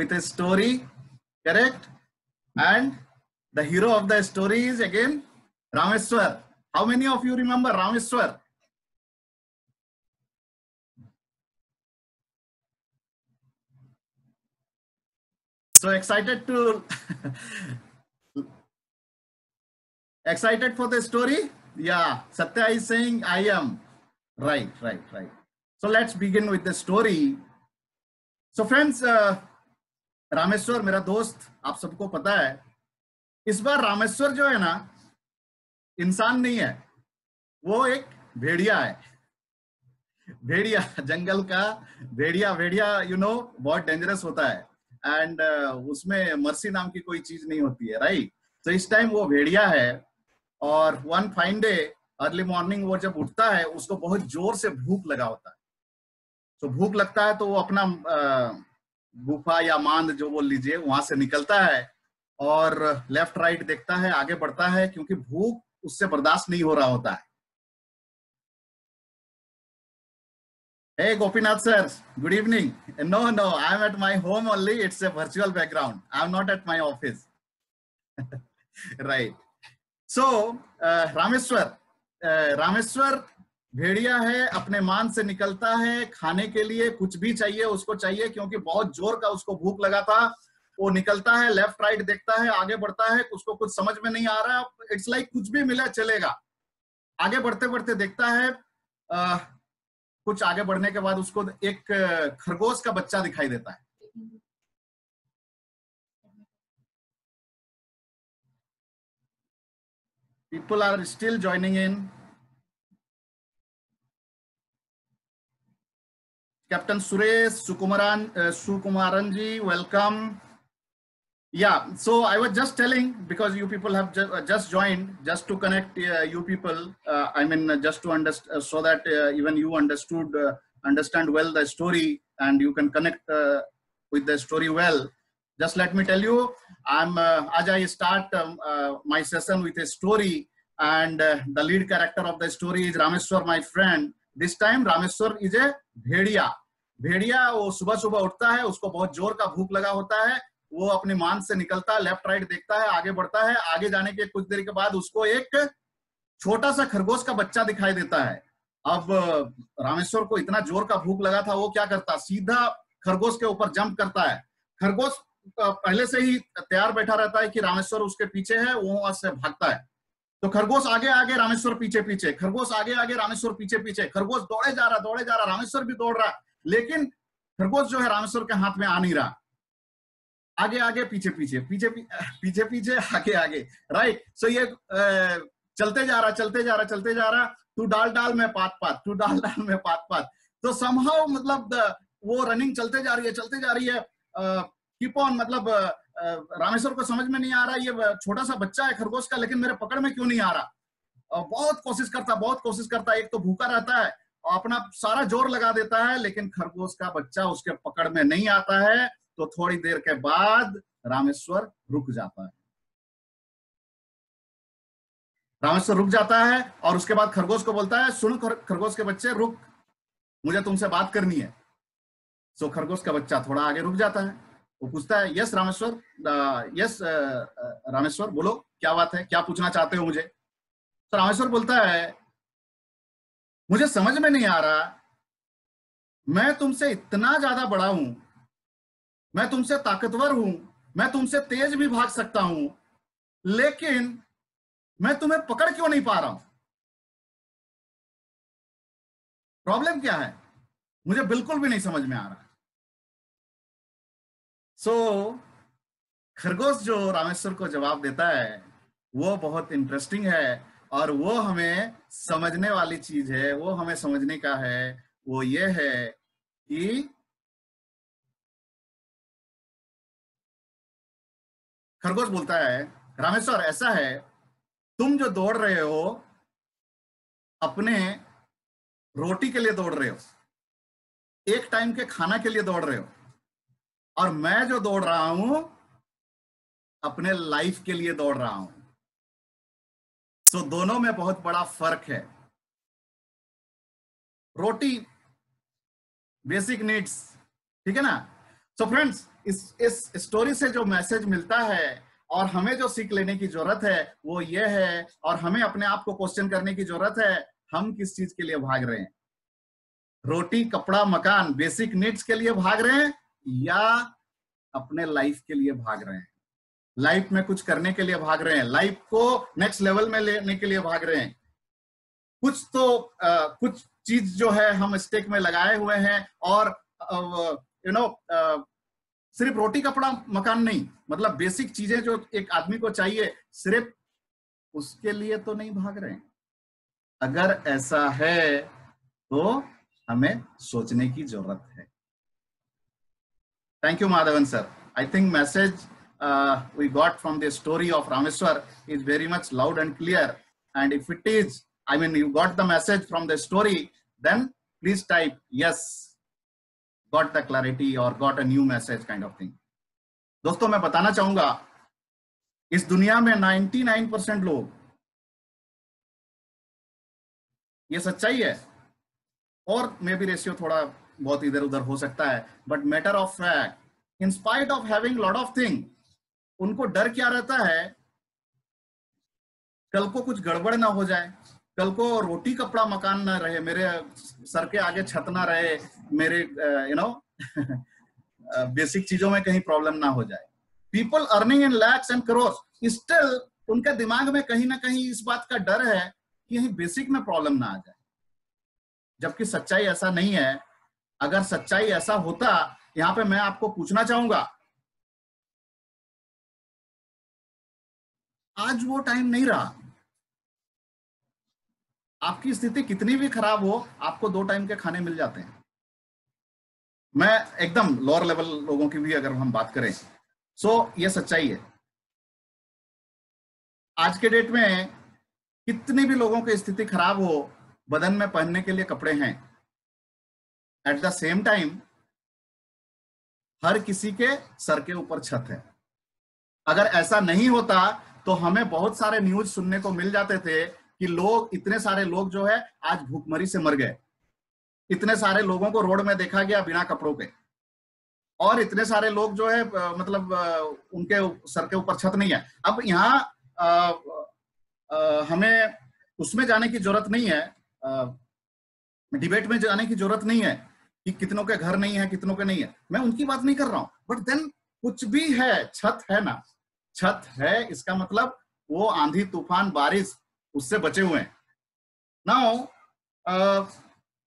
with a story correct? And the hero of the story is again rameswar. How many of you remember rameswar? So excited to excited for the story? Yeah satya is saying i am. Right right right. So let's begin with the story. So friends uh, Rameshwar मेरा दोस्त आप सबको पता है इस बार रामेश्वर जो है ना इंसान नहीं है वो एक भेड़िया है। भेड़िया जंगल का भेड़िया भेड़िया यू नो बहुत डेंजरस होता है। एंड uh, उसमें मर्सी नाम की कोई चीज़ नहीं होती है राइट तो इस टाइम वो भेड़िया है और one fine day early morning वो जब उठता है उसको बहुत ज़ोर से भूख लगा होता है। तो भूख लगता है तो वो अपना गुफा या मांद जो बोल लीजिए, वहाँ से निकलता है और लेफ़्ट राइट देखता है, आगे बढ़ता है, क्योंकि भूख उससे बर्दाश्त नहीं हो रहा होता है। Gopinath sir good evening no no I am at my home only it's a virtual background I am not at my office right so Rameshwar Rameshwar भेड़िया है अपने मान से निकलता है खाने के लिए कुछ भी चाहिए उसको चाहिए क्योंकि बहुत ज़ोर का उसको भूख लगा था। वो निकलता है लेफ़्ट राइट देखता है आगे बढ़ता है उसको कुछ समझ में नहीं आ रहा इट्स लाइक like कुछ भी मिला चलेगा। आगे बढ़ते बढ़ते देखता है आ, कुछ आगे बढ़ने के बाद उसको एक खरगोश का बच्चा दिखाई देता है। People are still joining in captain suresh sukumaran uh, sukumaran ji welcome. Yeah so i was just telling because you people have ju uh, just joined just to connect uh, you people uh, i mean uh, just to understand uh, so that even you understood understand well the story and you can connect with the story well. Just let me tell you i'm as i start um, my session with a story and the lead character of the story is rameswar my friend this time rameswar is a भेड़िया। भेड़िया वो सुबह सुबह उठता है, उसको बहुत ज़ोर का भूख लगा होता है, वो अपने मान से निकलता है लेफ़्ट राइट देखता है, आगे बढ़ता है, आगे जाने के कुछ देर के बाद उसको एक छोटा सा खरगोश का बच्चा दिखाई देता है। अब रामेश्वर को इतना ज़ोर का भूख लगा था, वो क्या करता, सीधा खरगोश के ऊपर जंप करता है। खरगोश पहले से ही तैयार बैठा रहता है कि रामेश्वर उसके पीछे है, वो वहाँ से भागता है। तो खरगोश आगे आगे, रामेश्वर पीछे पीछे। खरगोश आगे आगे, रामेश्वर पीछे पीछे। खरगोश दौड़े जा रहा, दौड़े जा रहा, रामेश्वर भी दौड़ रहा। लेकिन खरगोश जो है, रामेश्वर के हाथ में आ नहीं रहा। आगे आगे, पीछे पीछे पीछे पीछे पीछे, आगे आगे। राइट सो ये चलते जा रहा, चलते जा रहा, चलते जा रहा। तू डाल डाल, में पात पात। तू डाल डाल, में पात पात। तो समहाउ मतलब वो रनिंग चलते जा रही है, चलते जा रही है। कीप ऑन मतलब रामेश्वर को समझ में नहीं आ रहा, ये छोटा सा बच्चा है खरगोश का, लेकिन मेरे पकड़ में क्यों नहीं आ रहा? बहुत कोशिश करता, बहुत कोशिश करता, एक तो भूखा रहता है, और अपना सारा ज़ोर लगा देता है, लेकिन खरगोश का बच्चा उसके पकड़ में नहीं आता है तो थोड़ी देर के बाद रामेश्वर रुक जाता है। रामेश्वर रुक जाता है, और उसके बाद खरगोश को बोलता है, सुन खरगोश के बच्चे, रुक, मुझे तुमसे बात करनी है। सो खरगोश का बच्चा थोड़ा आगे रुक जाता है। वो पूछता है, यस रामेश्वर यस रामेश्वर, बोलो, क्या बात है, क्या पूछना चाहते हो मुझे? तो रामेश्वर बोलता है, मुझे समझ में नहीं आ रहा, मैं तुमसे इतना ज़्यादा बड़ा हूँ, मैं तुमसे ताकतवर हूँ, मैं तुमसे तेज भी भाग सकता हूँ, लेकिन मैं तुम्हें पकड़ क्यों नहीं पा रहा हूँ? प्रॉब्लम क्या है? मुझे बिल्कुल भी नहीं समझ में आ रहा। सो so, खरगोश जो रामेश्वर को जवाब देता है वो बहुत इंटरेस्टिंग है और वो हमें समझने वाली चीज़ है वो हमें समझने का है। वो ये है कि खरगोश बोलता है रामेश्वर ऐसा है तुम जो दौड़ रहे हो अपने रोटी के लिए दौड़ रहे हो एक टाइम के खाना के लिए दौड़ रहे हो और मैं जो दौड़ रहा हूँ अपने लाइफ के लिए दौड़ रहा हूँ। सो so, दोनों में बहुत बड़ा फ़र्क है। रोटी बेसिक नीड्स ठीक है ना? सो so फ्रेंड्स इस इस स्टोरी से जो मैसेज मिलता है और हमें जो सीख लेने की ज़रूरत है वो ये है और हमें अपने आप को क्वेश्चन करने की ज़रूरत है हम किस चीज़ के लिए भाग रहे हैं? रोटी कपड़ा मकान बेसिक नीड्स के लिए भाग रहे हैं या अपने लाइफ के लिए भाग रहे हैं। लाइफ में कुछ करने के लिए भाग रहे हैं। लाइफ को नेक्स्ट लेवल में लेने के लिए भाग रहे हैं। कुछ तो आ, कुछ चीज़ जो है हम स्टेक में लगाए हुए हैं और यू नो सिर्फ़ रोटी कपड़ा मकान नहीं मतलब बेसिक चीज़ें जो एक आदमी को चाहिए सिर्फ़ उसके लिए तो नहीं भाग रहे हैं। अगर ऐसा है तो हमें सोचने की ज़रूरत है। thank you Madhavan sir I think message we got from the story of Rameshwar is very much loud and clear and if it is I mean you got the message from the story then please type yes got the clarity और got a new message kind of thing दोस्तों मैं बताना चाहूंगा इस दुनिया में 99 percent लोग ये सच्चाई है और मे बी रेशियो थोड़ा बहुत इधर उधर हो सकता है। But matter of fact in spite of having lot of thing उनको डर क्या रहता है? कल को कुछ गड़बड़ ना हो जाए। कल को रोटी कपड़ा मकान ना रहे, मेरे सर के आगे छत ना रहे, मेरे यू नो बेसिक चीज़ों में कहीं प्रॉब्लम ना हो जाए। People earning in lakhs and crore still उनके दिमाग में कहीं ना कहीं इस बात का डर है कि यही बेसिक में प्रॉब्लम ना आ जाए। जबकि सच्चाई ऐसा नहीं है अगर सच्चाई ऐसा होता, यहाँ पे मैं आपको पूछना चाहूँगा। आज वो टाइम नहीं रहा। आपकी स्थिति कितनी भी खराब हो, आपको दो टाइम के खाने मिल जाते हैं। मैं एकदम लोअर लेवल लोगों की भी अगर हम बात करें सो ये सच्चाई है। आज के डेट में कितनी भी लोगों की स्थिति खराब हो, बदन में पहनने के लिए कपड़े हैं एट द सेम टाइम हर किसी के सर के ऊपर छत है। अगर ऐसा नहीं होता तो हमें बहुत सारे न्यूज़ सुनने को मिल जाते थे कि लोग, इतने सारे लोग जो है, आज भूखमरी से मर गए। इतने सारे लोगों को रोड में देखा गया बिना कपड़ों के। और इतने सारे लोग जो है मतलब उनके सर के ऊपर छत नहीं है। अब यहाँ हमें उसमें जाने की ज़रूरत नहीं है। डिबेट में जाने की ज़रूरत नहीं है। कि कितनों के घर नहीं है कितनों के नहीं है। मैं उनकी बात नहीं कर रहा हूँ। बट देन कुछ भी है छत है ना। छत है इसका मतलब वो आंधी तूफ़ान बारिश उससे बचे हुए हैं। नाउ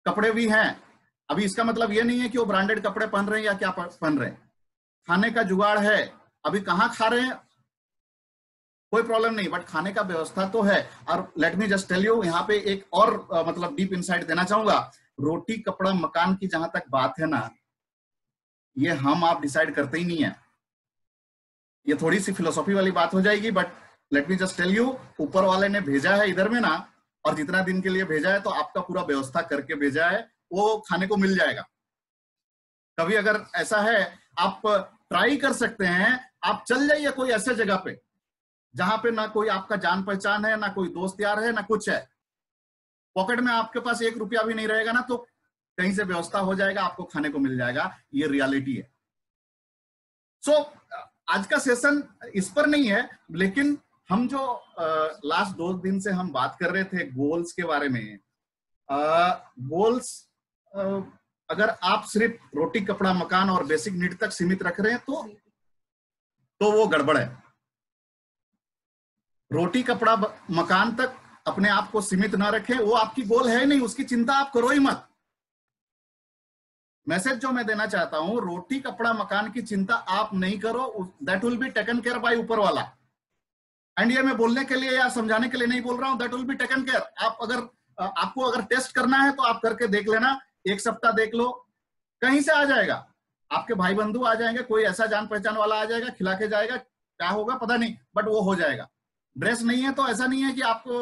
कपड़े भी हैं। अभी इसका मतलब ये नहीं है कि वो ब्रांडेड कपड़े पहन रहे हैं या क्या पहन रहे हैं। खाने का जुगाड़ है। अभी कहाँ खा रहे हैं? कोई प्रॉब्लम नहीं बट खाने का व्यवस्था तो है। और let me just tell you यहाँ पे एक और आ, मतलब डीप इनसाइट देना चाहूँगा। रोटी, कपड़ा, मकान की जहाँ तक बात है ना, ये हम आप डिसाइड करते ही नहीं है। ये थोड़ी सी फिलोसॉफी वाली बात हो जाएगी but let me just tell you ऊपर वाले ने भेजा है इधर में ना, और जितना दिन के लिए भेजा है तो आपका पूरा व्यवस्था करके भेजा है, वो खाने को मिल जाएगा। कभी अगर ऐसा है, आप ट्राई कर सकते हैं, आप चल जाइए कोई ऐसे जगह पे, जहाँ पे ना कोई आपका जान पहचान है, ना कोई दोस्त यार है, ना कुछ है। पॉकेट में आपके पास एक रुपया भी नहीं रहेगा ना तो कहीं से व्यवस्था हो जाएगा आपको खाने को मिल जाएगा ये रियलिटी है। सो so, आज का सेशन इस पर नहीं है लेकिन हम जो लास्ट दो दिन से हम बात कर रहे थे गोल्स के बारे में गोल्स अगर आप सिर्फ़ रोटी कपड़ा मकान और बेसिक नीड तक सीमित रख रहे हैं तो तो वो गड़बड़ है। रोटी कपड़ा मकान तक अपने आप को सीमित ना रखें, वो आपकी गोल है नहीं, उसकी चिंता आप करो ही मत। मैसेज जो मैं देना चाहता हूँ, रोटी, कपड़ा, मकान की चिंता आप नहीं करो that will be taken care by ऊपर वाला। एंड ये मैं बोलने के लिए या समझाने के लिए नहीं बोल रहा हूँ that will be taken care आप अगर आपको अगर टेस्ट करना है तो आप करके देख लेना, एक सप्ताह देख लो, कहीं से आ जाएगा। आपके भाई बंधु आ जाएँगे, कोई ऐसा जान पहचान वाला आ जाएगा, खिला के जाएगा, क्या होगा पता नहीं बट वो हो जाएगा। ड्रेस नहीं है तो ऐसा नहीं है कि आपको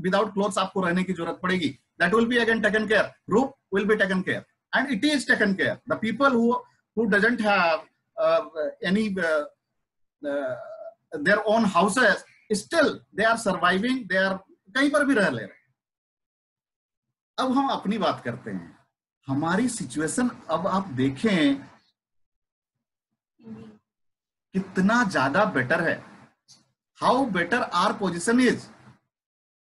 विदाउट क्लोथ्स आपको रहने की ज़रूरत पड़ेगी। That will be again taken care roof will be taken care and it is taken care the people who who doesn't their own houses, still they are surviving, they are कहीं पर भी रह ले रहे अब हम अपनी बात करते हैं। हमारी सिचुएशन अब आप देखें, कितना ज़्यादा बेटर है। how better our position is.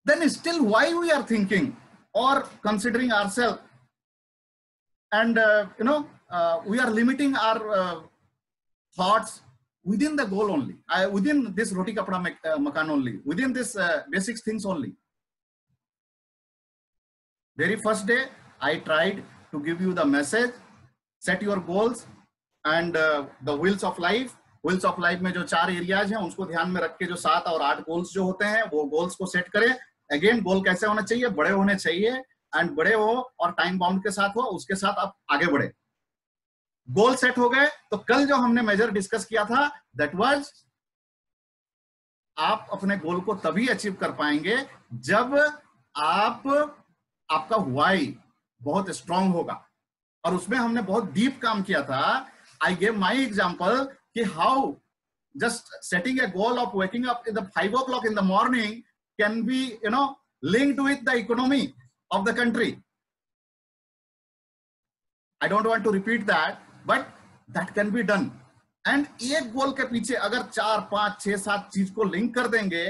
Then still why we are thinking or considering ourselves? And uh, you know uh, we are limiting our uh, thoughts within the goal only. Within this roti kapda uh, makan only. Within this uh, basic things only. Very first day i tried to give you the message set your goals and uh, the wheels of life wheels of life में जो चार areas हैं, उसको ध्यान में रख के जो सात और आठ गोल्स जो होते हैं, वो गोल्स को सेट करें। अगेन गोल कैसे होना चाहिए? बड़े होने चाहिए। एंड बड़े हो और टाइम बाउंड के साथ हो, उसके साथ आप आगे बढ़े। गोल सेट हो गए। तो कल जो हमने मेजर डिस्कस किया था दैट वाज आप अपने गोल को तभी अचीव कर पाएँगे जब आप, आपका वाई बहुत स्ट्रांग होगा। और उसमें हमने बहुत डीप काम किया था। आई गेव माई एग्ज़ाम्पल कि how just setting a goal of waking up in the five o'clock in the morning can be you know linked with the economy of the country I don't want to repeat that, but that can be done and एक goal के पीछे अगर चार पाँच छह सात चीज़ को link कर देंगे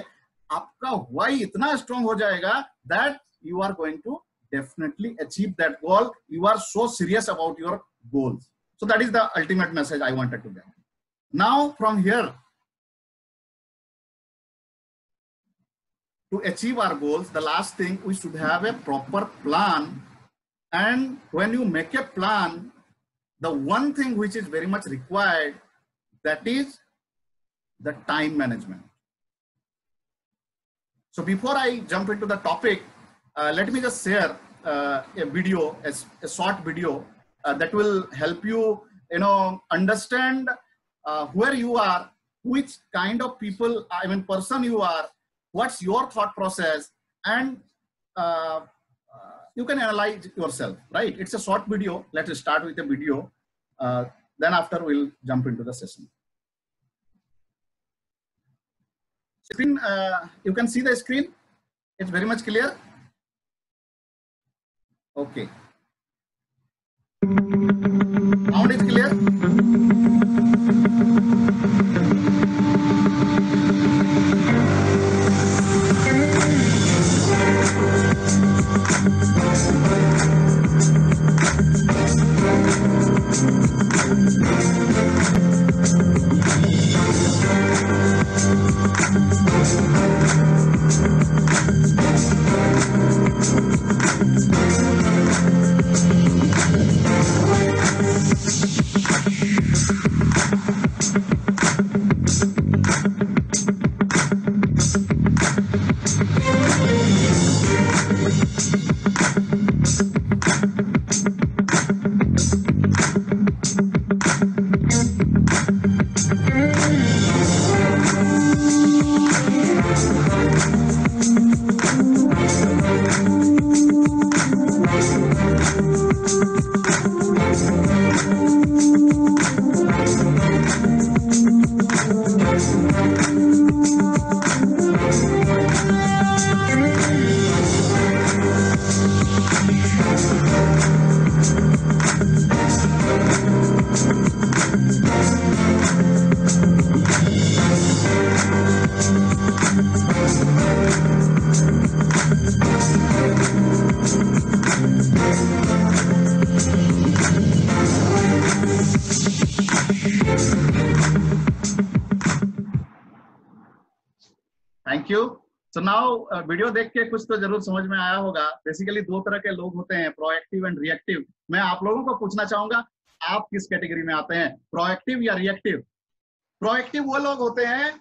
आपका वाई इतना स्ट्रांग हो जाएगा that you are going to definitely achieve that goal you are so serious about your goals so that is the ultimate message i wanted to get now from here to achieve our goals the last thing we should have a proper plan. And when you make a plan the one thing which is very much required that is the time management. So before i jump into the topic uh, let me just share uh, a video a, a short video uh, that will help you you know understand uh, where you are which kind of people i mean person you are what's your thought process and uh, you can analyze yourself, right? It's a short video. Let's start with a video. Uh, then after we'll jump into the session. Screen, uh, you can see the screen. It's very much clear. Okay. Sound is clear. Video देख के कुछ तो ज़रूर समझ में आया होगा। Basically दो तरह के लोग होते हैं प्रोएक्टिव एंड रिएक्टिव मैं आप लोगों को पूछना चाहूँगा आप किस कैटेगरी में आते हैं प्रोएक्टिव या रिएक्टिव प्रोएक्टिव वो लोग होते हैं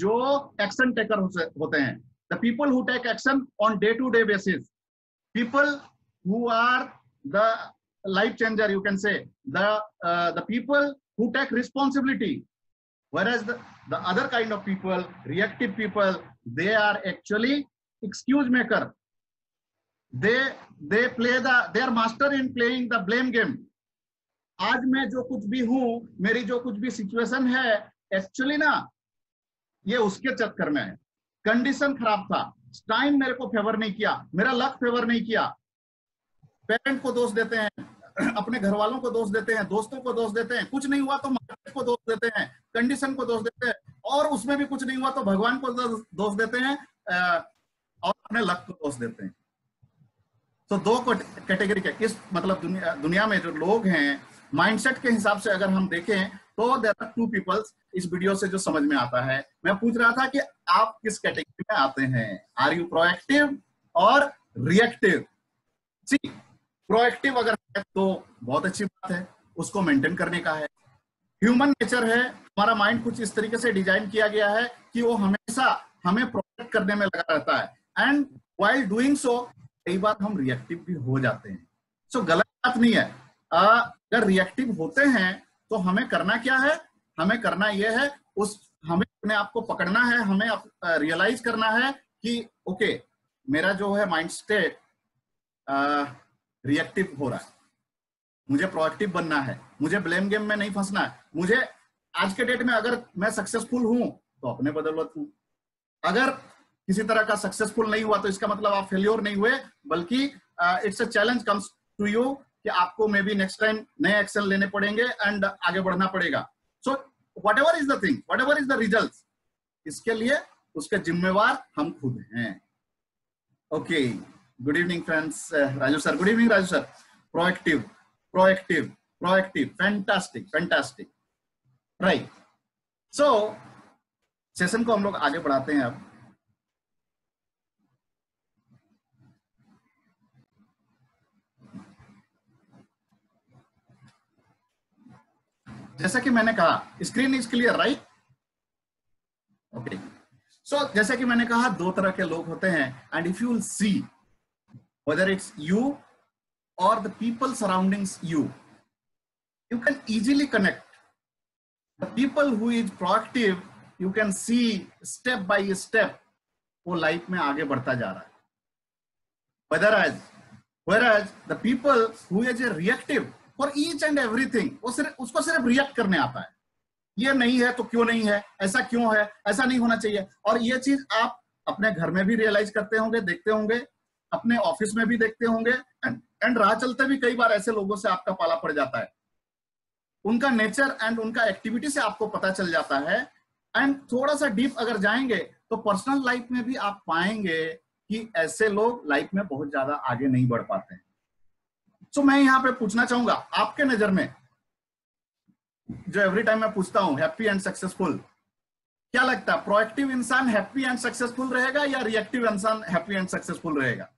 जो एक्शन टेकर होते हैं। The people who take action on day to day basis people who are the life changer you can say the people who take responsibility whereas the, the other kind of people reactive people they are actually, excuse maker. They they play the, they are master in playing the blame game. आज मैं जो कुछ भी हूँ, मेरी जो कुछ भी सिचुएशन है एक्चुअली ना, ये उसके चक्कर में है। कंडीशन खराब था। टाइम मेरे को फेवर नहीं किया। मेरा लक फेवर नहीं किया। पेरेंट को दोष देते हैं। अपने घर वालों को दोष देते हैं, दोस्तों को दोष देते हैं। कुछ नहीं हुआ तो मार्केट को दोष देते हैं कंडीशन को दोष देते हैं, और उसमें भी कुछ नहीं हुआ तो भगवान को दोष देते हैं और अपने लक को दोष देते हैं। तो दो कैटेगरी के किस मतलब दुनिया दुनिया में जो लोग हैं माइंडसेट के हिसाब से अगर हम देखें तो देर आर टू पीपल्स इस वीडियो से जो समझ में आता है। मैं पूछ रहा था कि आप किस कैटेगरी में आते हैं? आर यू प्रोएक्टिव और रिएक्टिव सी प्रोएक्टिव अगर है तो बहुत अच्छी बात है उसको मेंटेन करने का है। ह्यूमन नेचर है हमारा माइंड कुछ इस तरीके से डिज़ाइन किया गया है कि वो हमेशा हमें प्रोटेक्ट करने में लगा रहता है। एंड वाइल डूइंग सो कई बार हम रिएक्टिव भी हो जाते हैं। सो so, गलत बात नहीं है। अगर रिएक्टिव होते हैं तो हमें करना क्या है? हमें करना यह है उस हमें अपने आप को पकड़ना है हमें रियलाइज़ करना है कि ओके okay, मेरा जो है माइंड स्टेट रिएक्टिव हो रहा है। मुझे प्रोएक्टिव बनना है। मुझे ब्लेम गेम में नहीं फंसना है। मुझे आज के डेट में अगर मैं सक्सेसफुल हूँ तो अपने बदौलत हूँ। अगर किसी तरह का सक्सेसफुल नहीं हुआ तो इसका मतलब आप फेल्योर नहीं हुए, बल्कि it's a challenge comes to you कि आपको मे बी नेक्स्ट टाइम नए एक्शन लेने पड़ेंगे एंड आगे बढ़ना पड़ेगा। So whatever is the thing whatever is the result इसके लिए उसके जिम्मेवार हम खुद हैं। Okay good evening friends Raju sir good evening Raju sir proactive proactive proactive fantastic fantastic right so session को हम लोग आगे बढ़ाते हैं अब। जैसा कि मैंने कहा screen is clear right okay so जैसा कि मैंने कहा, दो तरह के लोग होते हैं and if you will see it's you और the people surroundings you you can easily connect the people who is proactive you can see step by step वो लाइफ में आगे बढ़ता जा रहा है। Whether as whereas the people who is a reactive for each and everything वो सिर्फ़, उसको सिर्फ़ रिएक्ट करने आता है। ये नहीं है तो क्यों नहीं है? ऐसा क्यों है? ऐसा नहीं होना चाहिए। और ये चीज़ आप अपने घर में भी रियलाइज़ करते होंगे, देखते होंगे। अपने ऑफ़िस में भी देखते होंगे एंड एंड राह चलते भी कई बार ऐसे लोगों से आपका पाला पड़ जाता है। उनका नेचर एंड उनका एक्टिविटी से आपको पता चल जाता है। एंड थोड़ा सा डीप अगर जाएँगे तो पर्सनल लाइफ में भी आप पाएँगे कि ऐसे लोग लाइफ में बहुत ज़्यादा आगे नहीं बढ़ पाते हैं। सो मैं यहाँ पे पूछना चाहूँगा, आपके नज़र में जो एवरी टाइम मैं पूछता हूँ हैप्पी एंड सक्सेसफुल क्या लगता है प्रोएक्टिव इंसान हैप्पी एंड सक्सेसफुल रहेगा या रिएक्टिव इंसान हैप्पी एंड सक्सेसफुल रहेगा?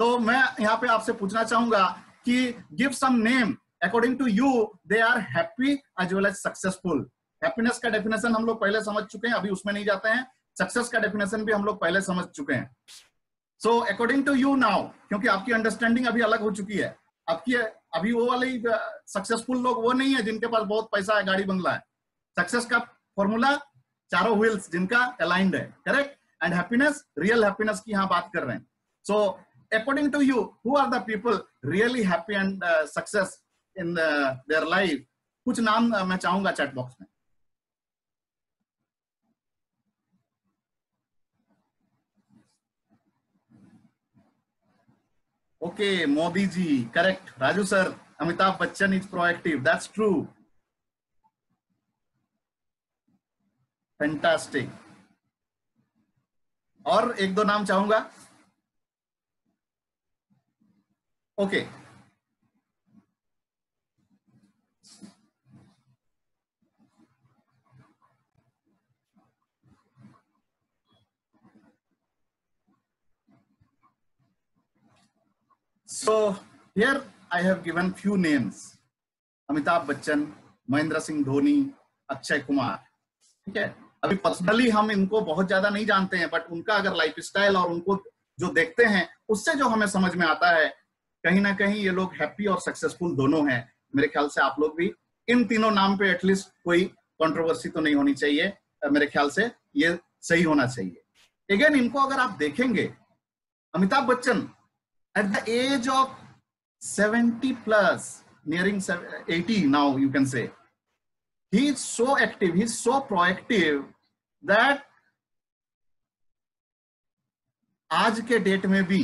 तो मैं यहाँ पे आपसे पूछना चाहूँगा कि give some name according to you they are happy as well as successful happiness का डेफिनेशन हम लोग पहले समझ चुके हैं, अभी उसमें नहीं जाते हैं। सक्सेस का डेफिनेशन भी हम लोग पहले समझ चुके हैं। So according to you now क्योंकि आपकी अंडरस्टैंडिंग अभी अलग हो चुकी है। आपकी अभी वो वाले सक्सेसफुल लोग वो नहीं है जिनके पास बहुत पैसा है, गाड़ी बंगला है। सक्सेस का फॉर्मूला चारों व्हील्स जिनका अलाइंड है correct and happiness real happiness की यहाँ बात कर रहे हैं। So according to you who are the people really happy and success in their life कुछ नाम uh, मैं चाहूँगा चैट बॉक्स में Okay, Modi ji, correct. Raju sir, Amitabh Bachchan is proactive. That's true. Fantastic. और एक दो नाम चाहूँगा okay okay. So, here I have given few names. Amitabh Bachchan Mahendra Singh Dhoni Akshay Kumar ठीक है अभी personally हम इनको बहुत ज़्यादा नहीं जानते हैं बट उनका अगर लाइफ स्टाइल और उनको जो देखते हैं, उससे जो हमें समझ में आता है कहीं ना कहीं ये लोग हैप्पी और सक्सेसफुल दोनों हैं मेरे ख्याल से आप लोग भी। इन तीनों नाम पे एटलीस्ट कोई कंट्रोवर्सी तो नहीं होनी चाहिए मेरे ख्याल से ये सही होना चाहिए। अगेन इनको अगर आप देखेंगे Amitabh Bachchan at the age of 70 plus, nearing 80 now, you can say, he is so active, he's so proactive that आज के डेट में भी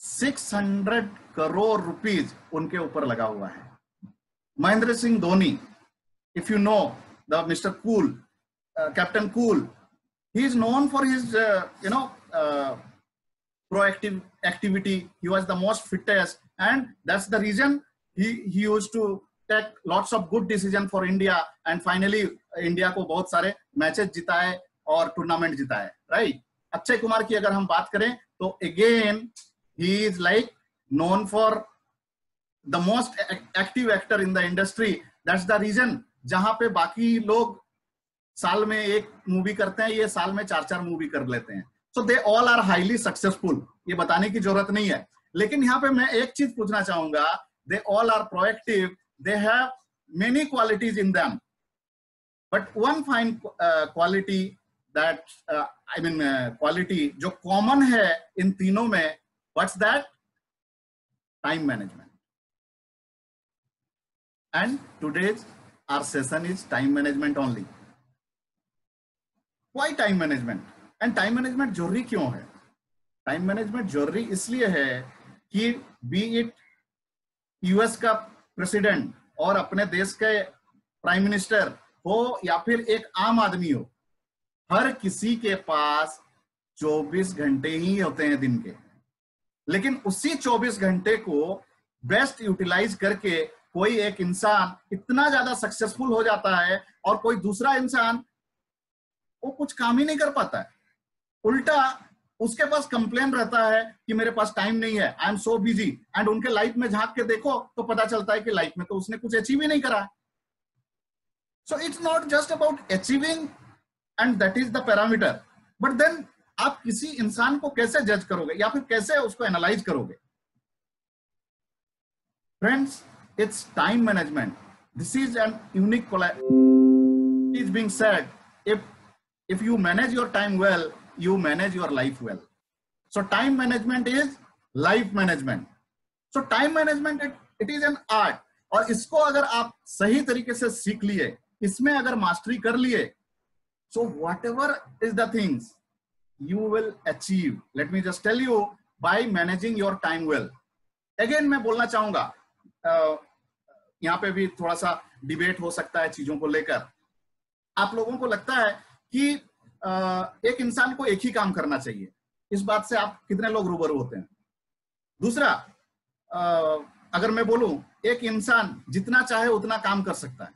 600 करोड़ रुपीज़ उनके ऊपर लगा हुआ है। Mahendra Singh Dhoni if you know the mister cool captain cool he is known for his you know proactive activity he was the most fittest and that's the reason he use to take lots of good decision for India and finally India को बहुत सारे matches जिताए और tournament जिताए right Akshay Kumar की अगर हम बात करें तो again he is like known for the most active actor in the industry that's the reason जहाँ पे बाकी लोग साल में एक मूवी करते हैं, ये साल में चार चार मूवी कर लेते हैं। So they all are highly successful ये बताने की ज़रूरत नहीं है। लेकिन यहाँ पे मैं एक चीज़ पूछना चाहूँगा they all are proactive they have many qualities in them but one fine quality that I mean quality जो कॉमन है इन तीनों में what's that time management and today's, our session is time management only. Why time management? And time management ज़रूरी क्यों है? Time management ज़रूरी इसलिए है कि बी इट यूएस का प्रेसिडेंट और अपने देश के प्राइम मिनिस्टर हो या फिर एक आम आदमी हो, हर किसी के पास 24 घंटे ही होते हैं दिन के। लेकिन उसी 24 घंटे को बेस्ट यूटिलाइज करके कोई एक इंसान इतना ज़्यादा सक्सेसफुल हो जाता है और कोई दूसरा इंसान वो कुछ काम ही नहीं कर पाता है। उल्टा उसके पास कंप्लेन रहता है कि मेरे पास टाइम नहीं है I am so busy and उनके लाइफ में झाँक के देखो तो पता चलता है कि लाइफ में तो उसने कुछ अचीव ही नहीं करा। So it's not just about achieving and that is the parameter but then आप किसी इंसान को कैसे जज करोगे या फिर कैसे उसको एनालाइज करोगे? Friends it's time management this is an unique is being said if if you manage your time well you manage your life well so time management is life management so time management it it is an art और इसको अगर आप सही तरीके से सीख लिए, इसमें अगर मास्टरी कर लिए so whatever is the things you will achieve let me just tell you by managing your time well again मैं बोलना चाहूँगा यहाँ पे भी थोड़ा सा डिबेट हो सकता है चीज़ों को लेकर। आप लोगों को लगता है कि एक इंसान को एक ही काम करना चाहिए। इस बात से आप कितने लोग रूबरू होते हैं? दूसरा अगर मैं बोलूँ, एक इंसान जितना चाहे उतना काम कर सकता है।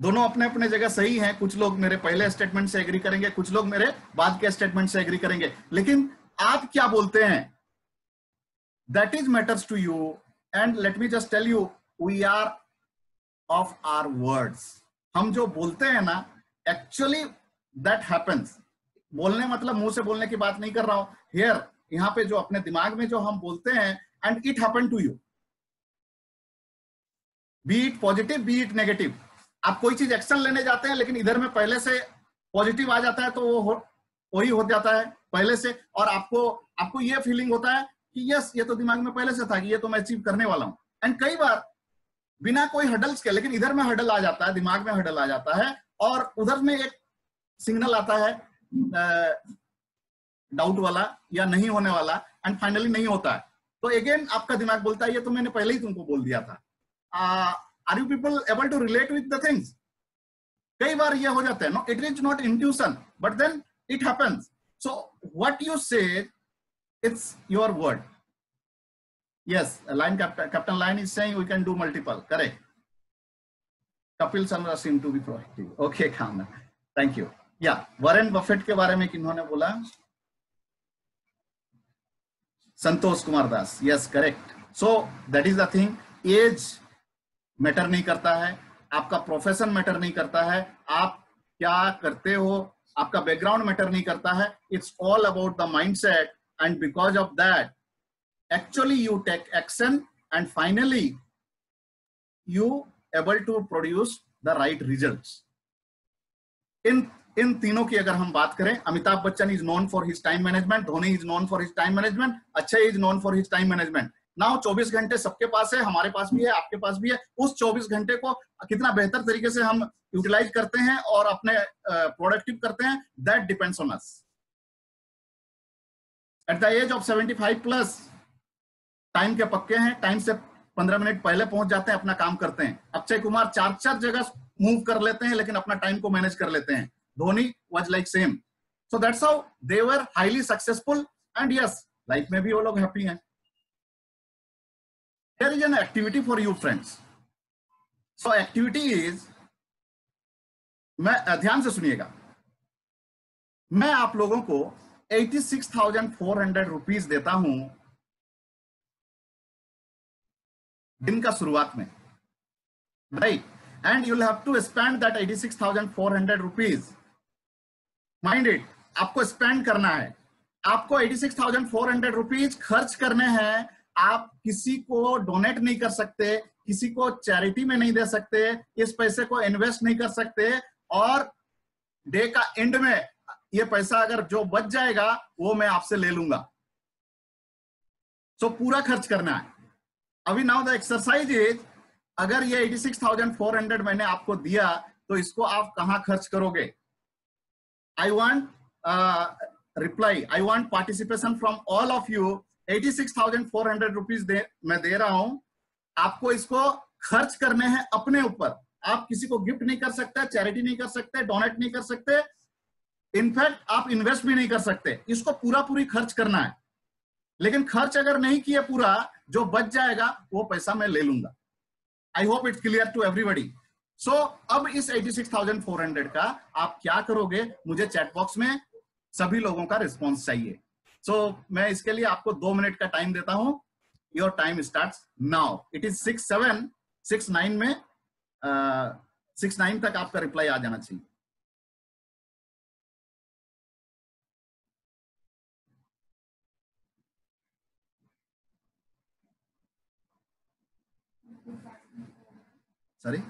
दोनों अपने अपने जगह सही हैं। कुछ लोग मेरे पहले स्टेटमेंट से एग्री करेंगे, कुछ लोग मेरे बाद के स्टेटमेंट से एग्री करेंगे। लेकिन आप क्या बोलते हैं? That is matters to you and let me just tell you we are of our words हम जो बोलते हैं ना एक्चुअली दैट हैपन्स बोलने मतलब मुँह से बोलने की बात नहीं कर रहा हूँ। हियर यहाँ पे जो अपने दिमाग में जो हम बोलते हैं and it happen to you be it positive be it negative आप कोई चीज़ एक्शन लेने जाते हैं, लेकिन इधर में पहले से पॉजिटिव आ जाता है तो वो वही हो जाता है, पहले से। और आपको आपको ये फीलिंग होता है कि यस ये तो दिमाग में पहले से था कि ये तो मैं अचीव करने वाला हूँ। एंड कई बार बिना कोई हडल्स के, लेकिन इधर में हडल आ जाता है, दिमाग में हडल आ जाता है, और उधर में एक सिग्नल आता है डाउट वाला या नहीं होने वाला एंड फाइनली नहीं होता है। तो अगेन आपका दिमाग बोलता है, ये तो मैंने पहले ही तुमको बोल दिया था। Are you people able to relate with the things कई बार ये हो जाता है no it is not intuition but then it happens so what you say it's your word. Yes, line captain, Captain Line is saying we can do multiple. Correct. Kapil Chandra seem to be proactive. Okay, Khan. Thank you. Yeah, Warren Buffett के बारे में किन्होंने बोला Santosh Kumar Das yes correct so that is the thing age matter नहीं करता है, आपका profession matter नहीं करता है, आप क्या करते हो, आपका बैकग्राउंड मैटर नहीं करता है it's all about the mindset and because of that, actually you take action and finally you able to produce the right results. in इन इन तीनों की अगर हम बात करें, Amitabh Bachchan is known for his time management Dhoni is known for his time management Akshay is known for his time management now 24 घंटे सबके पास है, हमारे पास भी है, आपके पास भी है। उस 24 घंटे को कितना बेहतर तरीके से हम यूटिलाइज करते हैं और अपने प्रोडक्टिव करते हैं that depends on us at the age of 75 plus time के पक्के हैं टाइम से पंद्रह मिनट पहले पहुँच जाते हैं, अपना काम करते हैं। अक्षय कुमार चार चार जगह मूव कर लेते हैं, लेकिन अपना टाइम को मैनेज कर लेते हैं। Dhoni was like same so that's how they were highly successful and yes life में भी वो लोग हैप्पी हैं। There is an activity for you friends so activity is मैं ध्यान से सुनिएगा। मैं आप लोगों को 86,400 रुपीस देता हूँ दिन का शुरुआत में। Right and you have to spend that 86,400 rupees mind it आपको स्पेंड करना है। आपको 86,400 रुपीज़ खर्च करने हैं आप किसी को डोनेट नहीं कर सकते किसी को चैरिटी में नहीं दे सकते इस पैसे को इन्वेस्ट नहीं कर सकते और डे का एंड में ये पैसा अगर जो बच जाएगा वो मैं आपसे ले लूँगा। सो so, पूरा खर्च करना है। अभी नाउ द एक्सरसाइज इज़ अगर ये 86,400 मैंने आपको दिया तो इसको आप कहाँ खर्च करोगे? I want reply I want participation from all of you 86,400 rupees दे मैं दे रहा हूँ। आपको इसको खर्च करने हैं अपने ऊपर। आप किसी को गिफ्ट नहीं कर सकते चैरिटी नहीं कर सकते डोनेट नहीं कर सकते। इनफैक्ट आप इन्वेस्ट भी नहीं कर सकते। इसको पूरा पूरी खर्च करना है। लेकिन खर्च अगर नहीं किया पूरा जो बच जाएगा वो पैसा मैं ले लूँगा। I hope it's clear to everybody so अब इस 86,400 का आप क्या करोगे? मुझे चैट बॉक्स में सभी लोगों का रिस्पॉन्स चाहिए। सो so, मैं इसके लिए आपको दो मिनट का टाइम देता हूँ। Your time start now it is six seven six nine में सिक्स uh, नाइन तक आपका रिप्लाई आ जाना चाहिए। सॉरी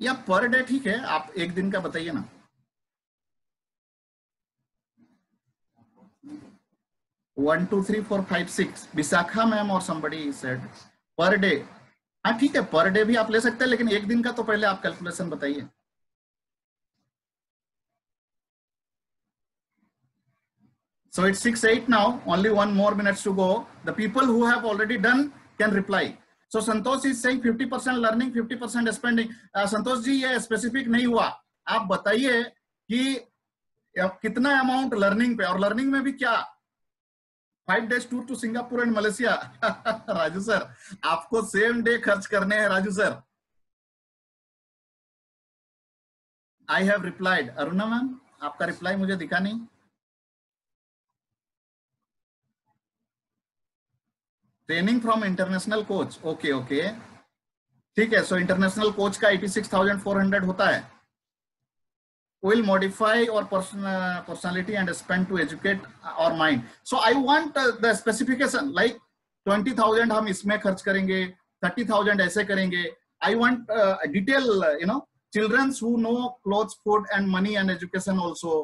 या पर डे ठीक है। आप एक दिन का बताइए ना। One two three four five six Vishakha ma'am और समबड़ी सेड पर डे हाँ ठीक है पर डे भी आप ले सकते हैं लेकिन एक दिन का तो पहले आप कैलकुलेशन बताइए So it's 6 8 now, only one more minutes to go. The people who have already done can reply. So Santosh is saying 50% learning, 50% spending. Uh, Santosh जी ये specific नहीं हुआ आप बताइए कि कितना अमाउंट लर्निंग पे और लर्निंग में भी क्या five days tour to Singapore and Malaysia Raju sir आपको सेम डे खर्च करने हैं Raju sir I have replied Aruna ma'am आपका रिप्लाई मुझे दिखा नहीं? Training from international coach okay okay ठीक है सो इंटरनेशनल कोच का 86,400 होता है। Will modify or person uh, personality and spend to educate our mind so i want uh, the specification like 20000 हम इसमें खर्च करेंगे 30000 ऐसे करेंगे i want uh, detail uh, you know children who know clothes food and money and education also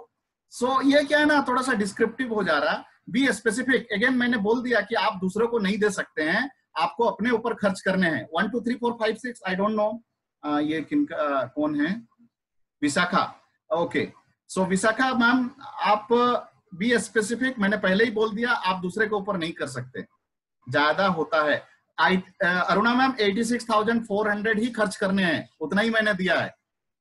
so ये क्या है ना थोड़ा सा डिस्क्रिप्टिव हो जा रहा बी स्पेसिफिक अगेन मैंने बोल दिया कि आप दूसरों को नहीं दे सकते हैं आपको अपने ऊपर खर्च करने हैं one two three four five six I don't know ये किन uh, कौन है Vishakha okay so Vishakha ma'am आप बी स्पेसिफिक मैंने पहले ही बोल दिया आप दूसरे के ऊपर नहीं कर सकते। ज़्यादा होता है। I Aruna ma'am eighty six thousand four hundred ही खर्च करने हैं। उतना ही मैंने दिया है।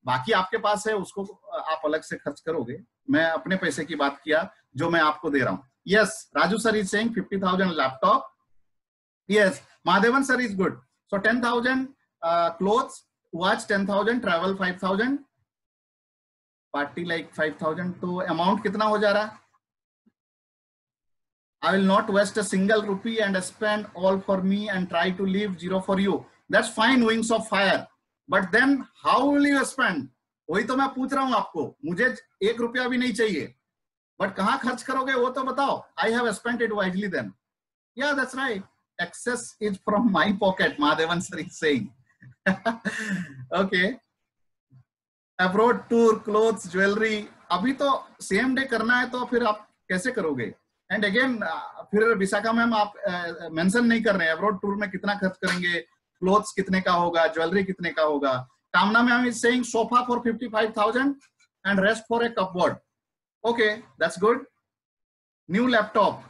बाकी आपके पास है उसको आप अलग से खर्च करोगे। मैं अपने पैसे की बात किया जो मैं आपको दे रहा हूँ। Yes, Raju sir is saying 50,000 laptop. Yes, Madhavan sir is good. So 10,000 uh, clothes, watch 10,000, travel 5,000, party like five thousand तो अमाउंट कितना हो जा रहा? I will not waste a single rupee and spend all for me and try to leave zero for you that's fine wings of fire but then how will you spend वही तो मैं पूछ रहा हूँ आपको। मुझे एक रुपया भी नहीं चाहिए। बट कहा खर्च करोगे वो तो बताओ। I have spent it wisely then yeah that's right excess is from my pocket Mahadevan sir is saying abroad tour clothes jewellery अभी तो सेम डे करना है तो फिर आप कैसे करोगे? एंड अगेन फिर विशाखा मैम आप मेंशन नहीं कर रहे हैं। अब्रोड टूर में कितना खर्च करेंगे? क्लोथ्स कितने का होगा? ज्वेलरी कितने का होगा? Kamna ma'am is saying sofa for 55000 and rest for a cupboard okay that's good new laptop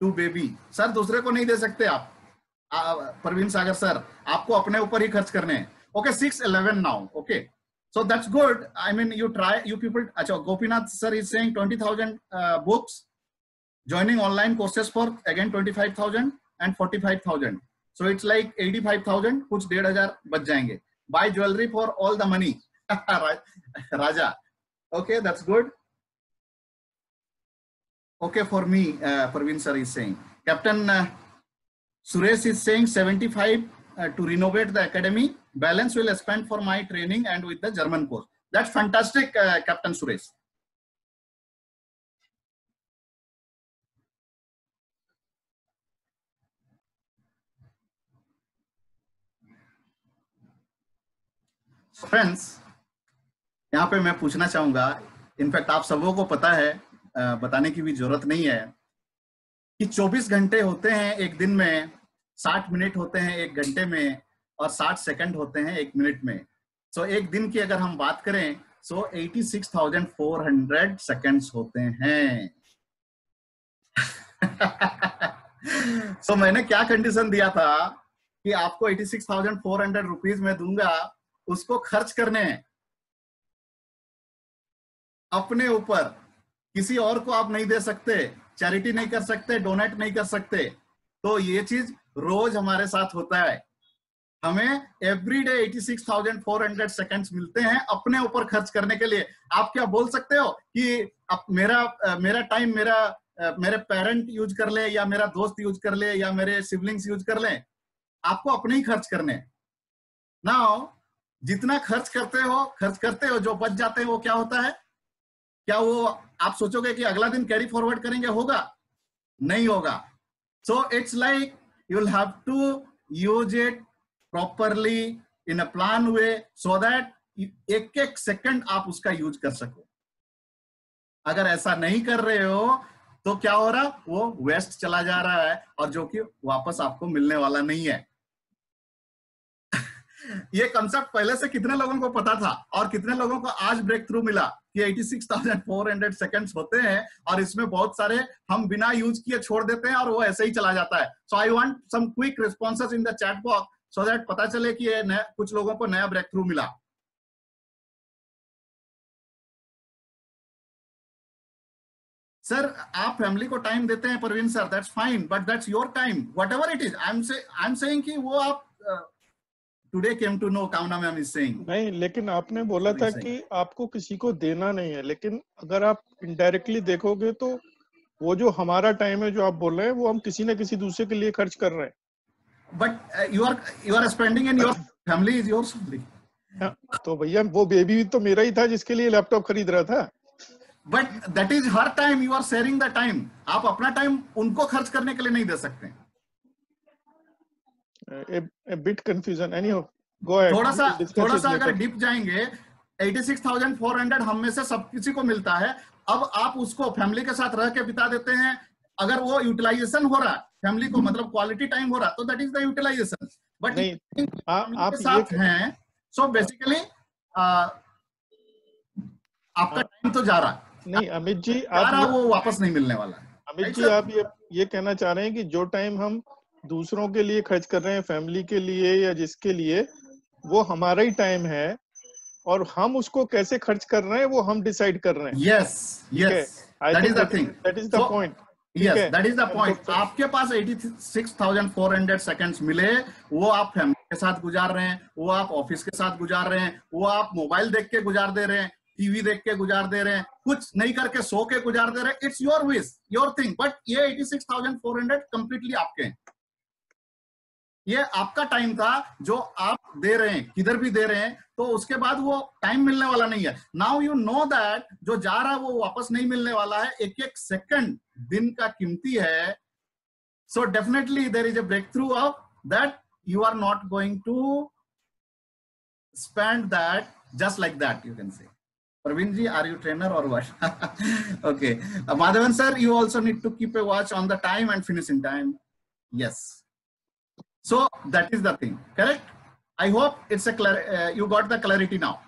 to baby sir दूसरे को नहीं दे सकते आप। प्रवीण सागर सर, आपको अपने ऊपर ही खर्च करने हैं। Okay, 611 now. Okay. So that's good. I mean, you try, you people, acha, Gopinath sir is saying 20,000 uh, books, joining online courses for again 25,000 and 45,000. So it's like 85,000, which 1,500 bach jayenge. Buy jewelry for all the money. Raja. Okay, that's good. Okay, for me, uh, Parveen sir is saying. Captain uh, Suresh is saying 75 uh, to renovate the academy. Balance will spend for my training and with the German course. That's fantastic, uh, Captain Suresh. Friends यहाँ पे मैं पूछना चाहूँगा in fact आप सबों को पता है बताने की भी ज़रूरत नहीं है कि 24 घंटे होते हैं एक दिन में साठ मिनट होते हैं एक घंटे में और साठ सेकंड होते हैं एक मिनट में। सो so, एक दिन की अगर हम बात करें so eighty six thousand four hundred seconds होते हैं। सो so, मैंने क्या कंडीशन दिया था कि आपको eighty six thousand four hundred rupees में दूँगा उसको खर्च करने अपने ऊपर किसी और को आप नहीं दे सकते चैरिटी नहीं कर सकते डोनेट नहीं कर सकते। तो ये चीज़ रोज हमारे साथ होता है। हमें every day eighty six thousand four hundred seconds मिलते हैं अपने ऊपर खर्च करने के लिए। आप क्या बोल सकते हो कि अब मेरा मेरा टाइम मेरा मेरे पेरेंट यूज़ कर ले या मेरा दोस्त यूज़ कर ले या मेरे सिबलिंग्स यूज़ कर ले, आपको अपने ही खर्च करने ना जितना खर्च करते हो, खर्च करते हो, जो बच जाते हैं वो क्या होता है? क्या वो, आप सोचोगे कि अगला दिन कैरी फॉरवर्ड करेंगे? होगा। नहीं होगा। So it's like you'll have to use it properly in a plan way so that एक एक सेकंड आप उसका यूज़ कर सको। अगर ऐसा नहीं कर रहे हो तो क्या हो रहा? वो वेस्ट चला जा रहा है और जो कि वापस आपको मिलने वाला नहीं है। ये कंसेप्ट पहले से कितने लोगों को पता था और कितने लोगों को आज ब्रेक थ्रू मिला? कि 86,400 सेकंड्स होते हैं और इसमें बहुत सारे हम बिना यूज़ किए छोड़ देते हैं और वो ऐसे ही चला जाता है। So I want some quick responses in the chat box so that पता चले कि ये कुछ लोगों को नया ब्रेक थ्रू मिला। सर आप फैमिली को टाइम देते हैं Parveen sir that's fine but that's your time whatever it is I am say I am कि वो आप today came to know Kamna ma'am is saying नहीं लेकिन आपने बोला था कि आपको किसी को देना नहीं है लेकिन अगर आप इनडायरेक्टली देखोगे तो वो जो हमारा टाइम है जो आप बोल रहे हैं वो हम किसी ना किसी दूसरे के लिए खर्च कर रहे हैं। But you are you are spending in your family is yours only तो भैया वो बेबी तो मेरा ही था जिसके लिए लैपटॉप खरीद रहा था। But that is her time you are sharing the time आप अपना टाइम उनको खर्च करने के लिए नहीं दे सकते। A, bit confusion. Anyhow go ahead. थोड़ा सा थोड़ा सा अगर डिप जाएँगे 86,400 हम में से सब किसी को मिलता है। अब आप उसको फैमिली के साथ रह के बिता देते हैं। अगर वो यूटिलाइजेशन हो रहा फैमिली को मतलब क्वालिटी टाइम हो रहा तो that is the utilization but आप साथ हैं सो बेसिकली आपका टाइम तो जा रहा। नहीं अमित जी आप वो वापस नहीं मिलने वाला। अमित जी आप ये ये कहना चाह रहे हैं कि जो टाइम हम दूसरों के लिए खर्च कर रहे हैं फैमिली के लिए या जिसके लिए वो हमारा ही टाइम है और हम उसको कैसे खर्च कर रहे हैं वो हम डिसाइड कर रहे हैं। Yes yes that is the thing that is the point yes that is the point आपके पास 86,400 सेकंड्स मिले वो आप फैमिली के साथ गुजार रहे हैं वो आप ऑफ़िस के साथ गुजार रहे हैं वो आप मोबाइल देख के गुजार दे रहे हैं टीवी देख के गुजार दे रहे हैं कुछ नहीं करके सो के गुजार दे रहे हैं। It's your wish your thing but ये 86,400 कंप्लीटली आपके हैं। ये आपका टाइम था जो आप दे रहे हैं किधर भी दे रहे हैं तो उसके बाद वो टाइम मिलने वाला नहीं है नाउ यू नो दैट जो जा रहा है वो वापस नहीं मिलने वाला है एक एक सेकंड दिन का कीमती है so definitely there is a breakthrough of that you are not going to spend that just like that you can say Praveen ji, are you trainer or what? okay. Uh, Madhavan sir, you also need to keep a watch on the time and finish in time. Yes. So that is the thing, correct? I hope it's a uh, you got the clarity now.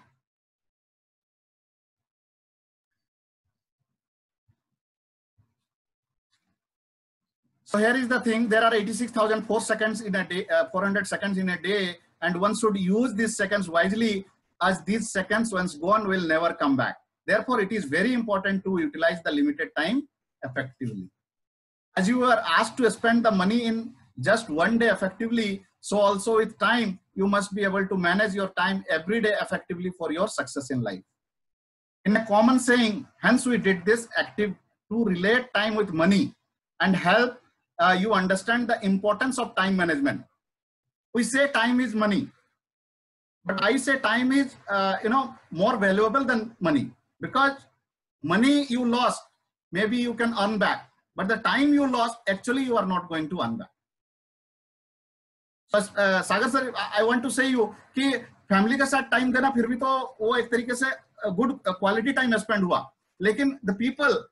So here is the thing, there are 86,004 seconds in a day, uh, 400 seconds in a day, and one should use these seconds wisely as these seconds once gone will never come back. Therefore, it is very important to utilize the limited time effectively. As you are asked to spend the money in just one day effectively, so also with time, you must be able to manage your time every day effectively for your success in life. In a common saying, hence we did this active to relate time with money and help uh, you understand the importance of time management. We say time is money, but I say time is, uh, you know, more valuable than money because money you lost, maybe you can earn back, but the time you lost, actually you are not going to earn back. Sagar sir I want to say you कि family के साथ time देना, फिर भी तो वो एक तरीके से गुड क्वालिटी टाइम स्पेंड हुआ। लेकिन द पीपल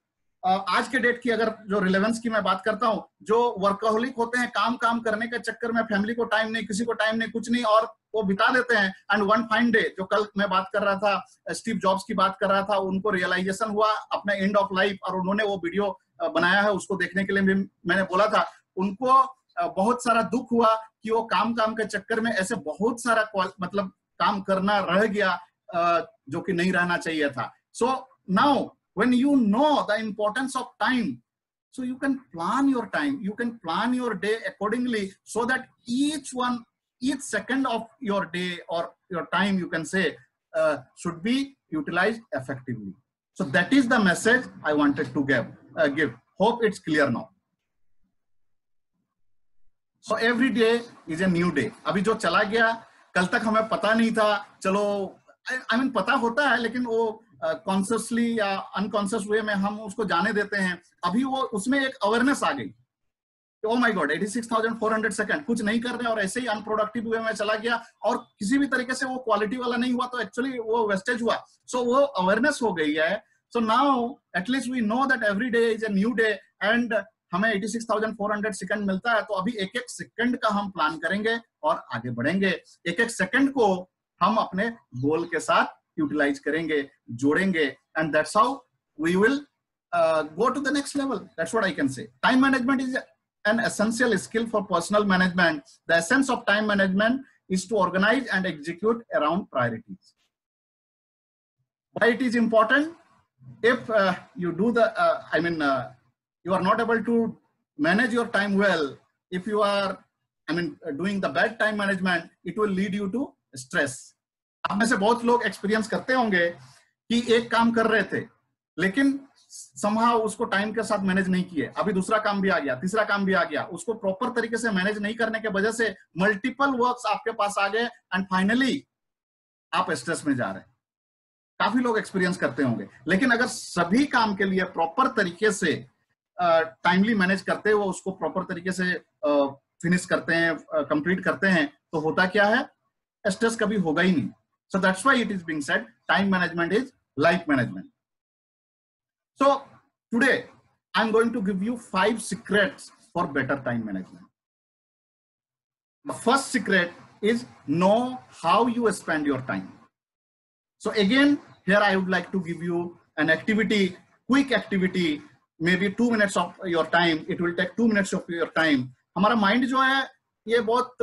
आज के डेट की अगर जो रिलेवेंस की मैं बात करता हूँ, जो वर्कहोलिक होते हैं, काम काम करने के चक्कर में फैमिली को टाइम नहीं, किसी को टाइम नहीं, कुछ नहीं, और वो बिता देते हैं एंड वन फाइन डे जो कल मैं बात कर रहा था स्टीव जॉब्स की बात कर रहा था, उनको रियलाइजेशन हुआ अपने एंड ऑफ़ लाइफ और उन्होंने वो वीडियो बनाया है, उसको देखने के लिए भी मैंने बोला था। उनको बहुत सारा दुख हुआ कि वो काम काम के चक्कर में ऐसे बहुत सारा मतलब काम करना रह गया जो कि नहीं रहना चाहिए था so now when you know the importance of time so you can plan your time you can plan your day accordingly so that each one each second of your day or your time you can say uh, should be utilized effectively so that is the message i wanted to give uh, give hope it's clear now so every day is a new day. अभी जो चला गया कल तक हमें पता नहीं था चलो आई I मीन mean, पता होता है लेकिन वो कॉन्सियसली uh, या अनकॉन्सियस वे में हम उसको जाने देते हैं। अभी वो उसमें एक अवेयरनेस आ गई। ओ माय गॉड 86,400 सेकंड कुछ नहीं कर रहे और ऐसे ही अनप्रोडक्टिव वे में चला गया और किसी भी तरीके से वो क्वालिटी वाला नहीं हुआ तो एक्चुअली वो वेस्टेज हुआ। सो so, वो अवेयरनेस हो गई है। So now at least we know that every day is a new day and हमें 86,400 सेकंड मिलता है तो अभी एक एक सेकंड का हम प्लान करेंगे और आगे बढ़ेंगे। एक एक सेकंड को हम अपने गोल के साथ यूटिलाइज करेंगे जोड़ेंगे and that's how we will go to the next level that's what I can say time management is an essential skill for personal management the essence of time management is to organise and execute around priorities it is important if you do the I mean you are not able to manage your time well. If you are, i mean, doing the bad time management, it will lead you to stress. आप में से बहुत लोग experience करते होंगे कि एक काम कर रहे थे, लेकिन समहा उसको टाइम के साथ मैनेज नहीं किए। अभी दूसरा काम भी आ गया, तीसरा काम भी आ गया। उसको प्रॉपर तरीके से मैनेज नहीं करने के वजह से मल्टीपल वर्क्स आपके पास आ गए एंड फाइनली आप स्ट्रेस में जा रहे हैं। काफ़ी लोग एक्सपीरियंस करते होंगे। लेकिन अगर सभी काम के लिए प्रॉपर तरीके से टाइमली मैनेज करते वो उसको प्रॉपर तरीके से फिनिश uh, करते हैं कंप्लीट uh, करते हैं तो होता क्या है? स्ट्रेस कभी होगा ही नहीं। So that's why it is being said time management is life management so today I am going to give you five secrets for better time management first secret is know how you spend your time so again here I would like to give you an activity quick activity maybe two minutes of your time. It will take two minutes of your time. हमारा mind जो है, ये बहुत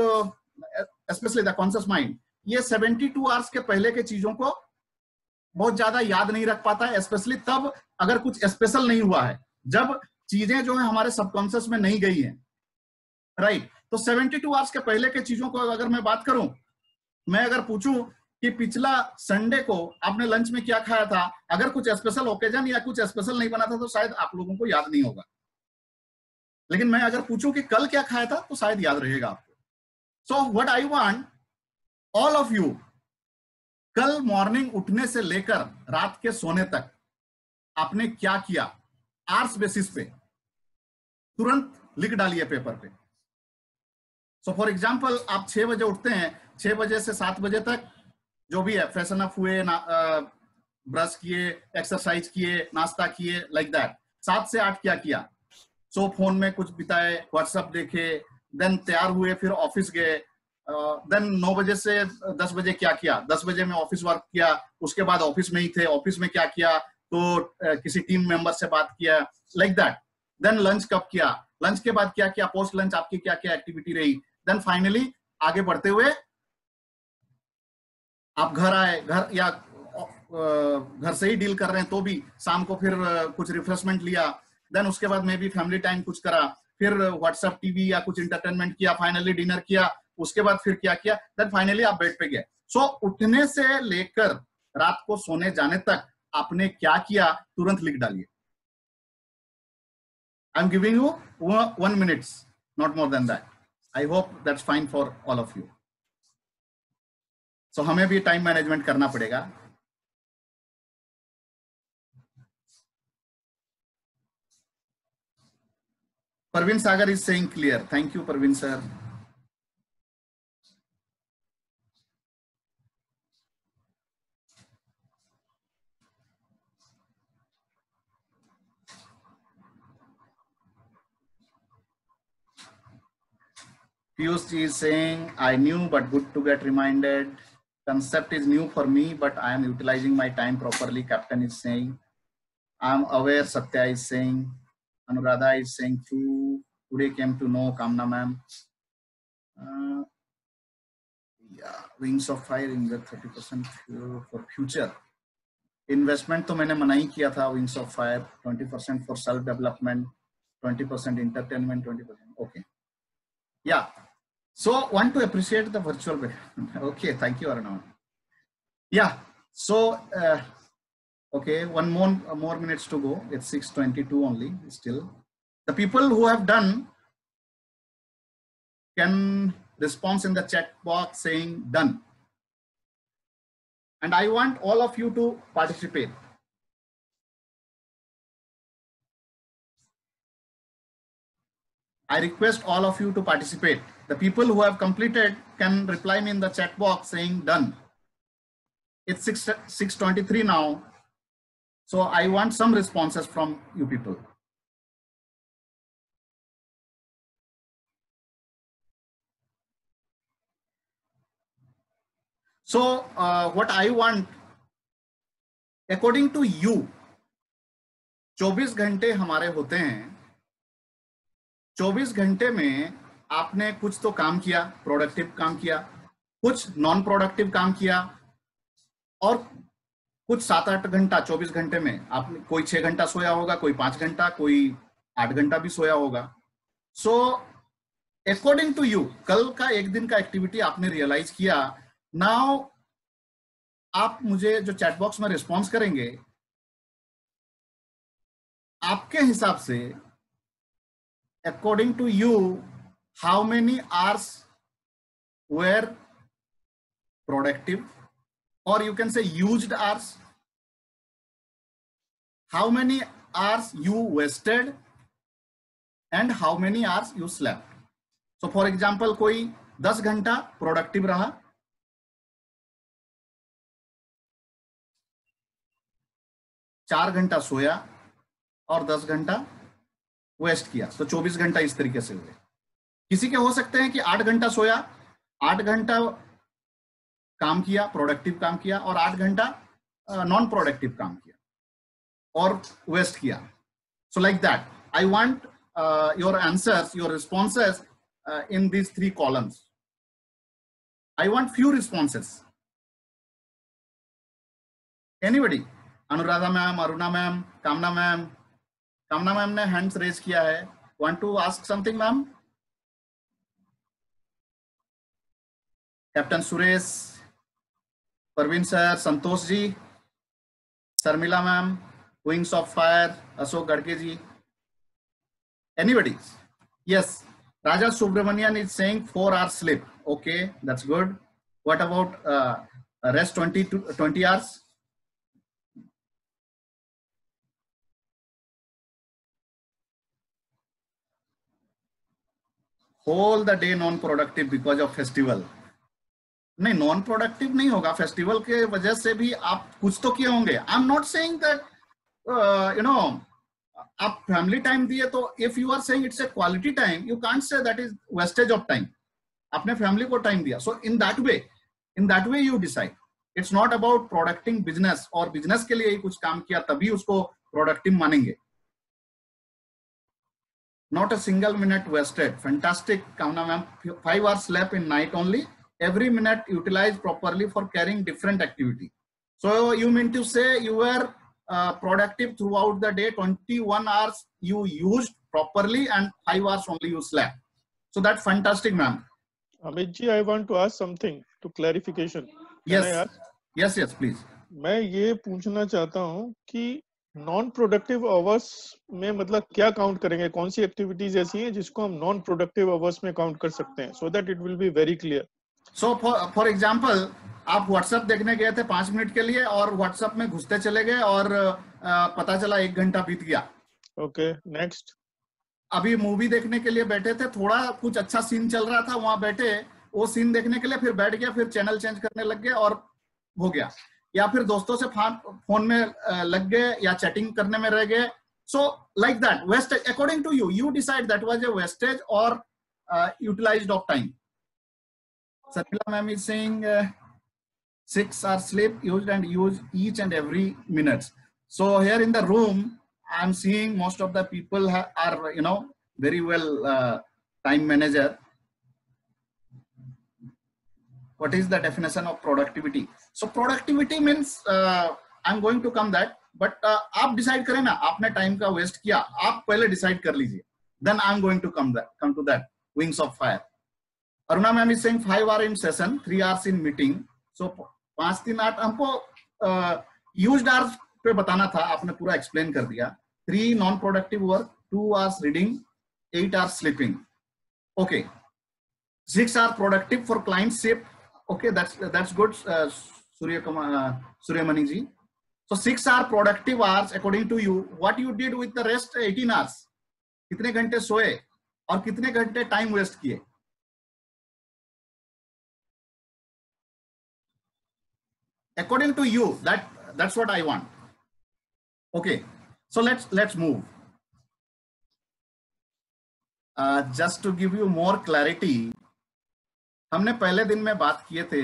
especially the conscious mind, ये 72 hours के पहले के चीज़ों को बहुत ज़्यादा याद नहीं रख पाता है स्पेशली तब अगर कुछ स्पेशल नहीं हुआ है जब चीज़ें जो है हमारे सबकॉन्सियस में नहीं गई हैं राइट right? तो 72 आवर्स के पहले के चीज़ों को अगर मैं बात करूँ, मैं अगर पूछूँ कि पिछला संडे को आपने लंच में क्या खाया था? अगर कुछ स्पेशल ओकेजन या कुछ स्पेशल नहीं बना था तो शायद आप लोगों को याद नहीं होगा। लेकिन मैं अगर पूछूँ कि कल क्या खाया था तो शायद याद रहेगा आपको। So what I want all of you कल मॉर्निंग उठने से लेकर रात के सोने तक आपने क्या किया? आर्स बेसिस पे। तुरंत लिख डालिए पेपर पे। सो फॉर एग्ज़ाम्पल आप छह बजे उठते हैं, छह बजे से सात बजे तक जो भी है फ्रेशन अप हुए ब्रश किए एक्सरसाइज किए नाश्ता किए लाइक दैट सात से आठ क्या किया? सो so, फ़ोन में कुछ बिताए व्हाट्सएप देखे देन तैयार हुए फिर ऑफ़िस गए। देन नौ बजे से दस बजे क्या किया? दस बजे में ऑफ़िस वर्क किया उसके बाद ऑफ़िस में ही थे। ऑफ़िस में क्या किया? तो uh, किसी टीम मेंबर से बात किया लाइक दैट देन लंच कब किया? लंच के बाद क्या किया? पोस्ट लंच आपकी क्या क्या एक्टिविटी रही? देन फाइनली आगे बढ़ते हुए आप घर आए घर या घर से ही डील कर रहे हैं तो भी शाम को फिर कुछ रिफ्रेशमेंट लिया देन उसके बाद में भी फैमिली टाइम कुछ करा फिर व्हाट्सएप टीवी या कुछ इंटरटेनमेंट किया फाइनली डिनर किया उसके बाद फिर क्या किया देन फाइनली आप बेड पे गए। सो so, उठने से लेकर रात को सोने जाने तक आपने क्या किया तुरंत लिख डालिए। I am giving you one minutes not more than that I hope that's fine for all of you so so, हमें भी टाइम मैनेजमेंट करना पड़ेगा। Parveen Sagar is saying clear thank you Parveen sir Piyush is saying, "I knew, but good to get reminded." Concept is new for me, but I am utilizing my time properly. Captain is saying, I'm aware. Satya is saying, Anuradha is saying true. Today came to know Kamna ma'am. Uh, yeah, wings of fire in the 30% for future. Investment तो मैंने मना ही किया था wings of fire 20 percent for self development 20 percent entertainment 20 percent okay या So one to appreciate the virtual way. okay, thank you, Arnav. Yeah, so, uh, okay, one more, more minutes to go. It's 6.22 only still. The people who have done can response in the chat box saying done. And I want all of you to participate. I request all of you to participate. The people who have completed can reply me in the chat box saying done. It's 6, 623 now. So I want some responses from you people. So uh, what I want, according to you, 24 घंटे हमारे होते हैं 24 घंटे में आपने कुछ तो काम किया प्रोडक्टिव काम किया, कुछ नॉन प्रोडक्टिव काम किया, और कुछ सात आठ घंटा, चौबीस घंटे में आपने कोई छह घंटा सोया होगा, कोई पाँच घंटा, कोई आठ घंटा भी सोया होगा। सो अकॉर्डिंग टू यू कल का एक दिन का एक्टिविटी आपने रियलाइज़ किया। नाउ आप मुझे जो चैट बॉक्स में रिस्पॉन्स करेंगे, आपके हिसाब से according to you how many hours were productive or you can say used hours how many hours you wasted and how many hours you slept so for example koi 10 घंटा productive रहा चार घंटा सोया और 10 घंटा वेस्ट किया तो 24 घंटा इस तरीके से हुए किसी के हो सकते हैं कि आठ घंटा सोया, आठ घंटा काम किया प्रोडक्टिव काम किया और आठ घंटा नॉन प्रोडक्टिव काम किया और वेस्ट किया। So like that I want your answers your responses in these three columns I want few responses anybody Anuradha ma'am Aruna ma'am Kamna ma'am Kamna ma'am ने हैंड्स रेज किया है. Want to ask something ma'am captain Suresh Praveen sir, Santosh ji, Sharmila ma'am wings of fire Ashok Gadke ji. Anybody yes Raja Subramanian is saying four hour sleep okay that's good what about rest twenty twenty hours all the day non productive because of festival. नहीं non productive नहीं होगा festival के वजह से भी आप कुछ तो किए होंगे I am not that you know आप फैमिली टाइम दिए तो if you are saying it's quality time you can't say that is wastage of time आपने फैमिली को टाइम दिया so in that way in that way you decide it's not about producting business और business के लिए ही कुछ काम किया तभी उसको प्रोडक्टिव मानेंगे not a single minute wasted. Fantastic, Kamna ma'am. Five hours slept in night only. Every minute utilized properly for carrying different activity. So you mean to say you were uh, productive throughout the day, 21 hours you used properly and five hours only you slept. So that's fantastic, ma'am. Amit ji, I want to ask something to clarification. Yes. Yes, yes, please. मैं ये पूछना चाहता हूँ कि non productive hours में मतलब क्या count करेंगे कौन सी एक्टिविटीज़ ऐसी हैं जिसको हम नॉन प्रोडक्टिव आवर्स में काउंट कर सकते हैं so that it will be very clear so for example आप व्हाट्सएप देखने गए थे पाँच मिनट के लिए और व्हाट्सएप में घुसते चले गए और पता चला एक घंटा बीत गया। ओके okay, नेक्स्ट अभी मूवी देखने के लिए बैठे थे थोड़ा कुछ अच्छा सीन चल रहा था वहाँ बैठे वो सीन देखने के लिए फिर बैठ गया फिर चैनल चेंज करने लग गए और हो गया। या फिर दोस्तों से फ़ोन में लग गए या चैटिंग करने में रह गए। So like that wastage according to you you decide that was a wastage और utilized of time Sarila ma'am is saying uh, six are sleep used and use each and every minute. So here in the room, I'm seeing most of the people are, you know, very well uh, time manager. what is the definition of productivity so productivity means uh, i'm going to come that but uh, आप decide करें ना आपने time का waste किया आप पहले decide कर लीजिए then I am going to come that come to that wings of fire Aruna ma'am is saying five hour in session three hours in meeting so पाँच तीन आठ हमको यूज्ड uh, आवर्स पे बताना था आपने पूरा एक्सप्लेन कर दिया। Three non productive work two hours reading eight hours sleeping okay six are productive for client Okay, that's that's good, uh, Surya uh, Suryamani ji. So six are productive hours according to you. What you did with the rest 18 hours? कितने घंटे सोए? और कितने घंटे time waste किए? according to you that that's what i want okay so let's let's move uh, just to give you more clarity हमने पहले दिन में बात किए थे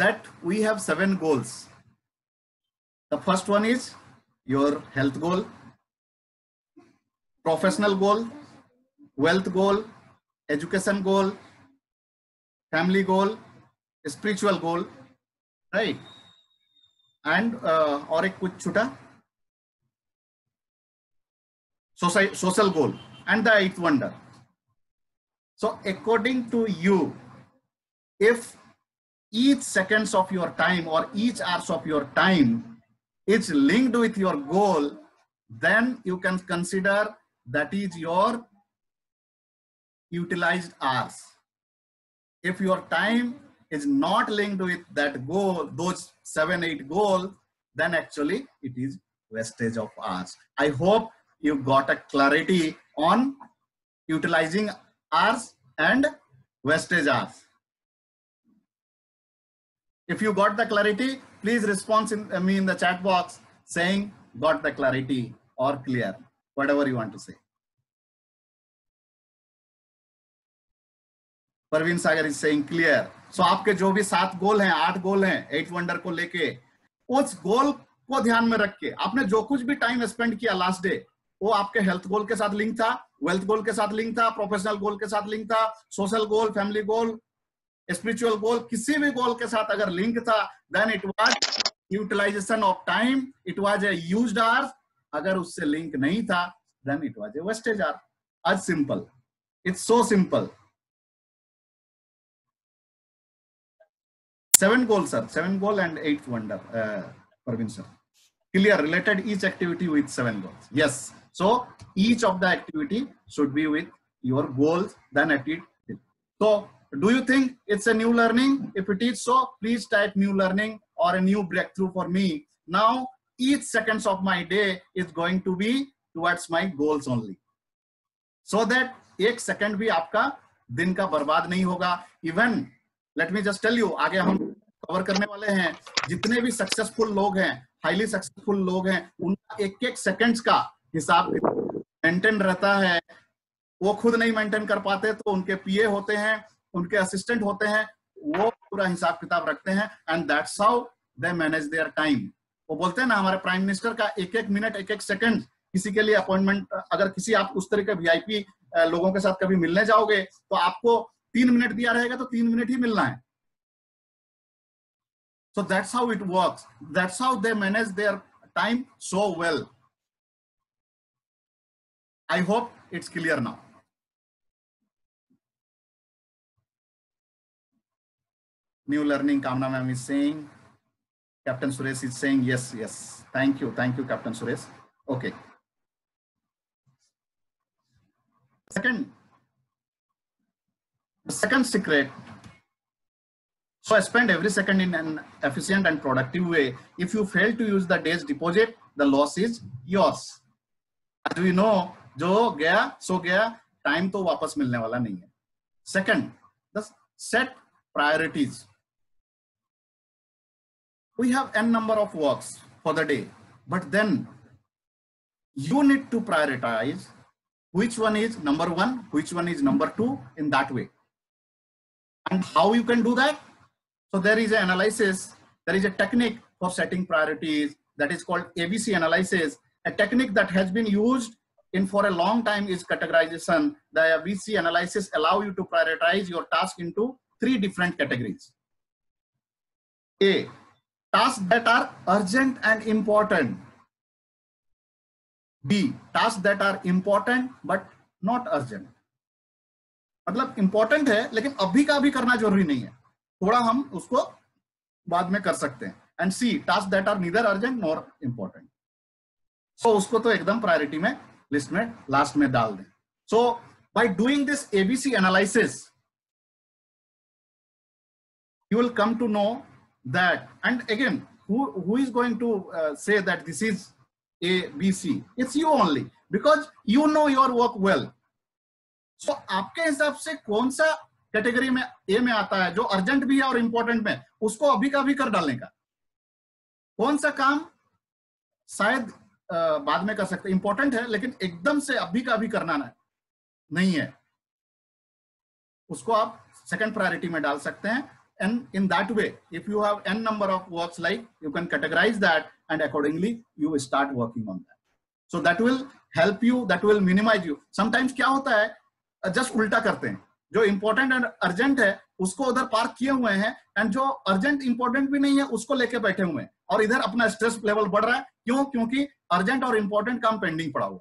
that we have seven goals. The first one is your health goal, professional goal, wealth goal, education goal, family goal, spiritual goal, right? And uh, or a kuch chuta social goal and the eighth wonder. So according to you, if each seconds of your time or each hours of your time is linked with your goal, then you can consider that is your utilized hours. If your time is not linked with that goal, those seven, eight goals, then actually it is wastage of hours. I hope you got a clarity on utilizing hours and wastage hours. If you got the clarity, please respond in, uh, I mean, in the chat box saying got the clarity or clear, whatever you want to say. Parveen Sagar is saying clear. So आपके जो भी सात गोल हैं, आठ goal हैं eight wonder को लेके, उस गोल को ध्यान में रख के, आपने जो कुछ भी टाइम स्पेंड किया लास्ट डे वो आपके हेल्थ गोल के साथ लिंक था वेल्थ गोल के साथ लिंक था प्रोफेशनल गोल के साथ लिंक था social goal family goal spiritual goal किसी भी गोल के साथ अगर लिंक था then it was utilization of time it was a used hour अगर उससे लिंक नहीं था then it was a wastage or आज simple it's so simple seven goals sir seven goal and eighth wonder uh, Parvin sir clear related each activity with seven goals yes So each of the activity should be with your goals then at it. So do you think it's a new learning? If it is so, please type new learning or a new breakthrough for me. Now each seconds of my day is going to be towards my goals only. So that एक second भी आपका दिन का बर्बाद नहीं होगा even let me just tell you आगे हम कवर करने वाले हैं। जितने भी सक्सेसफुल लोग हैं हाईली सक्सेसफुल लोग हैं, उनका एक एक सेकंड्स का हिसाब मेंटेन रहता है। वो खुद नहीं मेंटेन कर पाते तो उनके पीए होते हैं, उनके असिस्टेंट होते हैं, वो पूरा हिसाब किताब रखते हैं and that's how they manage their time वो बोलते हैं ना, हमारे प्राइम मिनिस्टर का एक एक मिनट एक एक सेकंड किसी के लिए अपॉइंटमेंट अगर किसी आप उस तरह के वीआईपी लोगों के साथ कभी मिलने जाओगे तो आपको तीन मिनट दिया रहेगा तो तीन मिनट ही मिलना है। So that's how it work that's how they manage their time so well I hope it's clear now new learning Kamna ma'am is saying captain Suresh is saying yes yes thank you thank you captain Suresh okay second the second secret so I spend every second in an efficient and productive way. If you fail to use the day's deposit, the loss is yours. As we know, जो गया सो गया time तो वापस मिलने वाला नहीं है second the set priorities we have n number of works for the day but then you need to prioritize which one is number one which one is number two in that way and how you can do that so there is an analysis, there is a technique for setting priorities that is called ABC analysis. A technique that has been used in for a long time is categorization. The ABC analysis allow you to prioritize your task into three different categories. A, tasks that are urgent and important. B, tasks that are important but not urgent. मतलब important है लेकिन अभी का अभी करना ज़रूरी नहीं है। थोड़ा हम उसको बाद में कर सकते हैं। And C task that are neither urgent nor important so उसको तो एकदम प्रायोरिटी में लिस्ट में लास्ट में डाल दें। So by doing this ABC analysis you will come to know that and again who who is going to uh, say that this is a b c? It's you only because you know your work well. So so, आपके हिसाब से कौन सा category में ए में आता है जो अर्जेंट भी है और इंपॉर्टेंट में उसको अभी का भी कर डालने का? कौन सा काम शायद बाद में कर सकते इंपॉर्टेंट है लेकिन एकदम से अभी का भी करना है। नहीं है। उसको आप सेकंड प्रायोरिटी में डाल सकते हैं। And in that way if you have an number of work like you can categorise that and accordingly you start working on that so that will help you that will minimise you sometimes क्या होता है just उल्टा करते हैं। जो important and urgent है उसको उधर पार्क किए हुए हैं एंड जो अर्जेंट इंपॉर्टेंट भी नहीं है उसको लेके बैठे हुए हैं। और इधर अपना स्ट्रेस लेवल बढ़ रहा है। क्यों? क्योंकि अर्जेंट और इंपॉर्टेंट काम पेंडिंग पड़ा हुआ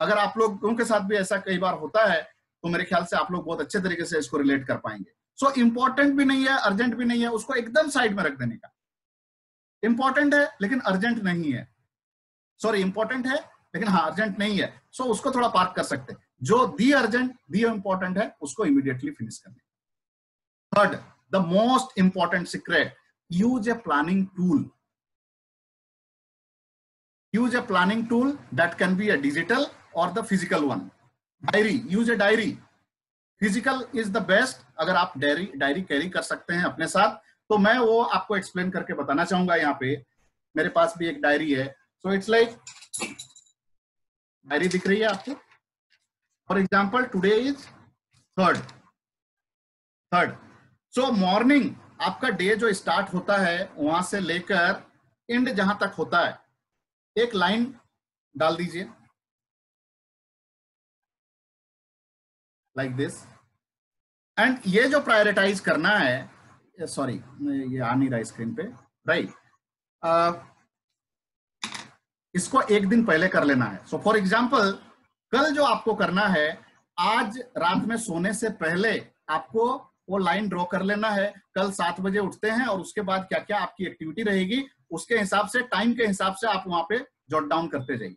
अगर आप लोगों के साथ भी ऐसा कई बार होता है तो मेरे ख्याल से आप लोग बहुत अच्छे तरीके से इसको रिलेट कर पाएँगे। सो so, इंपॉर्टेंट भी नहीं है अर्जेंट भी नहीं है उसको एकदम साइड में रख देने का। इंपॉर्टेंट है लेकिन अर्जेंट नहीं है। सॉरी इंपॉर्टेंट है लेकिन हाँ अर्जेंट नहीं है। सो so, उसको थोड़ा पार्क कर सकते हैं। जो दी अर्जेंट दी इंपॉर्टेंट है, उसको इमीडिएटली फिनिश करने third the most important secret use a planning tool use a planning tool that can be a digital और the physical one diary use a diary physical is the best अगर आप diary diary carry कर सकते हैं अपने साथ तो मैं वो आपको एक्सप्लेन करके बताना चाहूँगा यहाँ पे। मेरे पास भी एक डायरी है। सो इट्स लाइक डायरी दिख रही है आपको? For example, today is third. Third. So morning आपका डे जो स्टार्ट होता है वहाँ से लेकर एंड जहाँ तक होता है एक लाइन डाल दीजिए लाइक दिस एंड ये जो प्रायोरिटाइज करना है सॉरी ये आ नहीं रहा स्क्रीन पे राइट right. uh, इसको एक दिन पहले कर लेना है सो फॉर एग्ज़ाम्पल कल जो आपको करना है, आज रात में सोने से पहले आपको वो लाइन ड्रॉ कर लेना है। कल सात बजे उठते हैं और उसके बाद क्या क्या आपकी एक्टिविटी रहेगी, उसके हिसाब से, टाइम के हिसाब से आप वहाँ पे जॉट डाउन करते जाइए।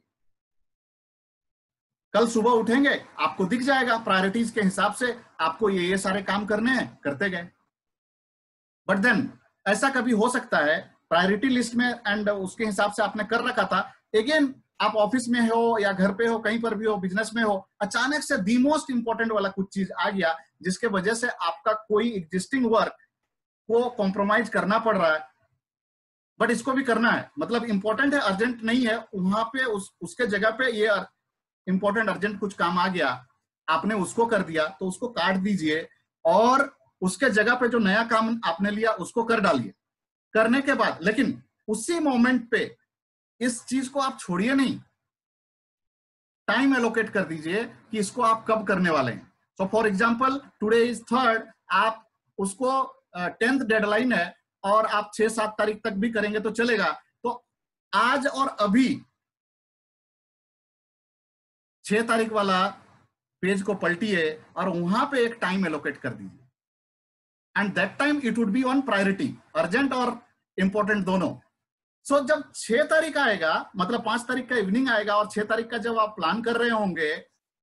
कल सुबह उठेंगे, आपको दिख जाएगा प्रायोरिटीज के हिसाब से, आपको ये ये सारे काम करने हैं, करते गए। बट देन ऐसा कभी हो सकता है प्रायोरिटी लिस्ट में एंड उसके हिसाब से आपने कर रखा था। अगेन आप ऑफ़िस में हो या घर पे हो, कहीं पर भी हो बिज़नेस में हो, अचानक से दी मोस्ट इंपॉर्टेंट वाला कुछ चीज़ आ गया, जिसके वजह से आपका कोई एग्जिस्टिंग वर्क को कॉम्प्रोमाइज करना पड़ रहा है। बट इसको भी करना है। मतलब इंपॉर्टेंट है अर्जेंट नहीं है, वहाँ पे उस, उसके जगह पे ये इंपॉर्टेंट अर्जेंट कुछ काम आ गया। आपने उसको कर दिया तो उसको काट दीजिए और उसके जगह पे जो नया काम आपने लिया, उसको कर डालिए। करने के बाद, लेकिन उसी मोमेंट पे इस चीज़ को आप छोड़िए नहीं। टाइम एलोकेट कर दीजिए कि इसको आप कब करने वाले हैं। So for example today is third आप उसको टेंथ uh, डेडलाइन है और आप छह सात तारीख तक भी करेंगे तो चलेगा। तो आज और अभी छह तारीख वाला पेज को पलटिए और वहाँ पे एक टाइम एलोकेट कर दीजिए। And that time it would be on priority urgent और इंपॉर्टेंट दोनों। सो so, जब छह तारीख आएगा मतलब पाँच तारीख का इवनिंग आएगा और छह तारीख का जब आप प्लान कर रहे होंगे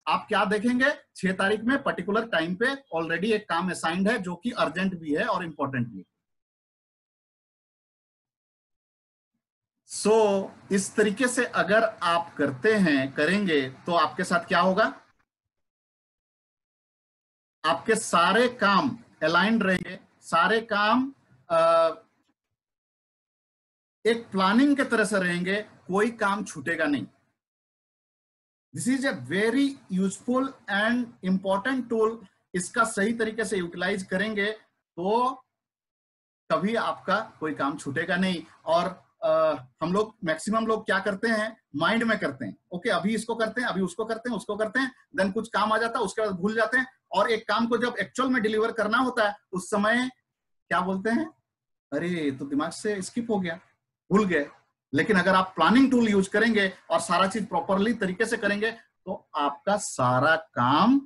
आप क्या देखेंगे? छह तारीख में पर्टिकुलर टाइम पे ऑलरेडी एक काम असाइंड है जो कि अर्जेंट भी है और इंपॉर्टेंट भी है। सो so, इस तरीके से अगर आप करते हैं करेंगे तो आपके साथ क्या होगा? आपके सारे काम अलाइंड रहेंगे सारे काम आ, एक प्लानिंग के तरह से रहेंगे कोई काम छूटेगा नहीं। This is a very useful and important tool इसका सही तरीके से यूटिलाइज करेंगे तो कभी आपका कोई काम छूटेगा नहीं। और आ, हम लोग मैक्सिमम लोग क्या करते हैं? माइंड में करते हैं। ओके अभी इसको करते हैं अभी उसको करते हैं उसको करते हैं देन कुछ काम आ जाता है उसके बाद भूल जाते हैं। और एक काम को जब एक्चुअल में डिलीवर करना होता है उस समय क्या बोलते हैं? अरे तो दिमाग से स्किप हो गया। भूल गए। लेकिन अगर आप प्लानिंग टूल यूज़ करेंगे और सारा चीज़ प्रॉपरली तरीके से करेंगे तो आपका सारा काम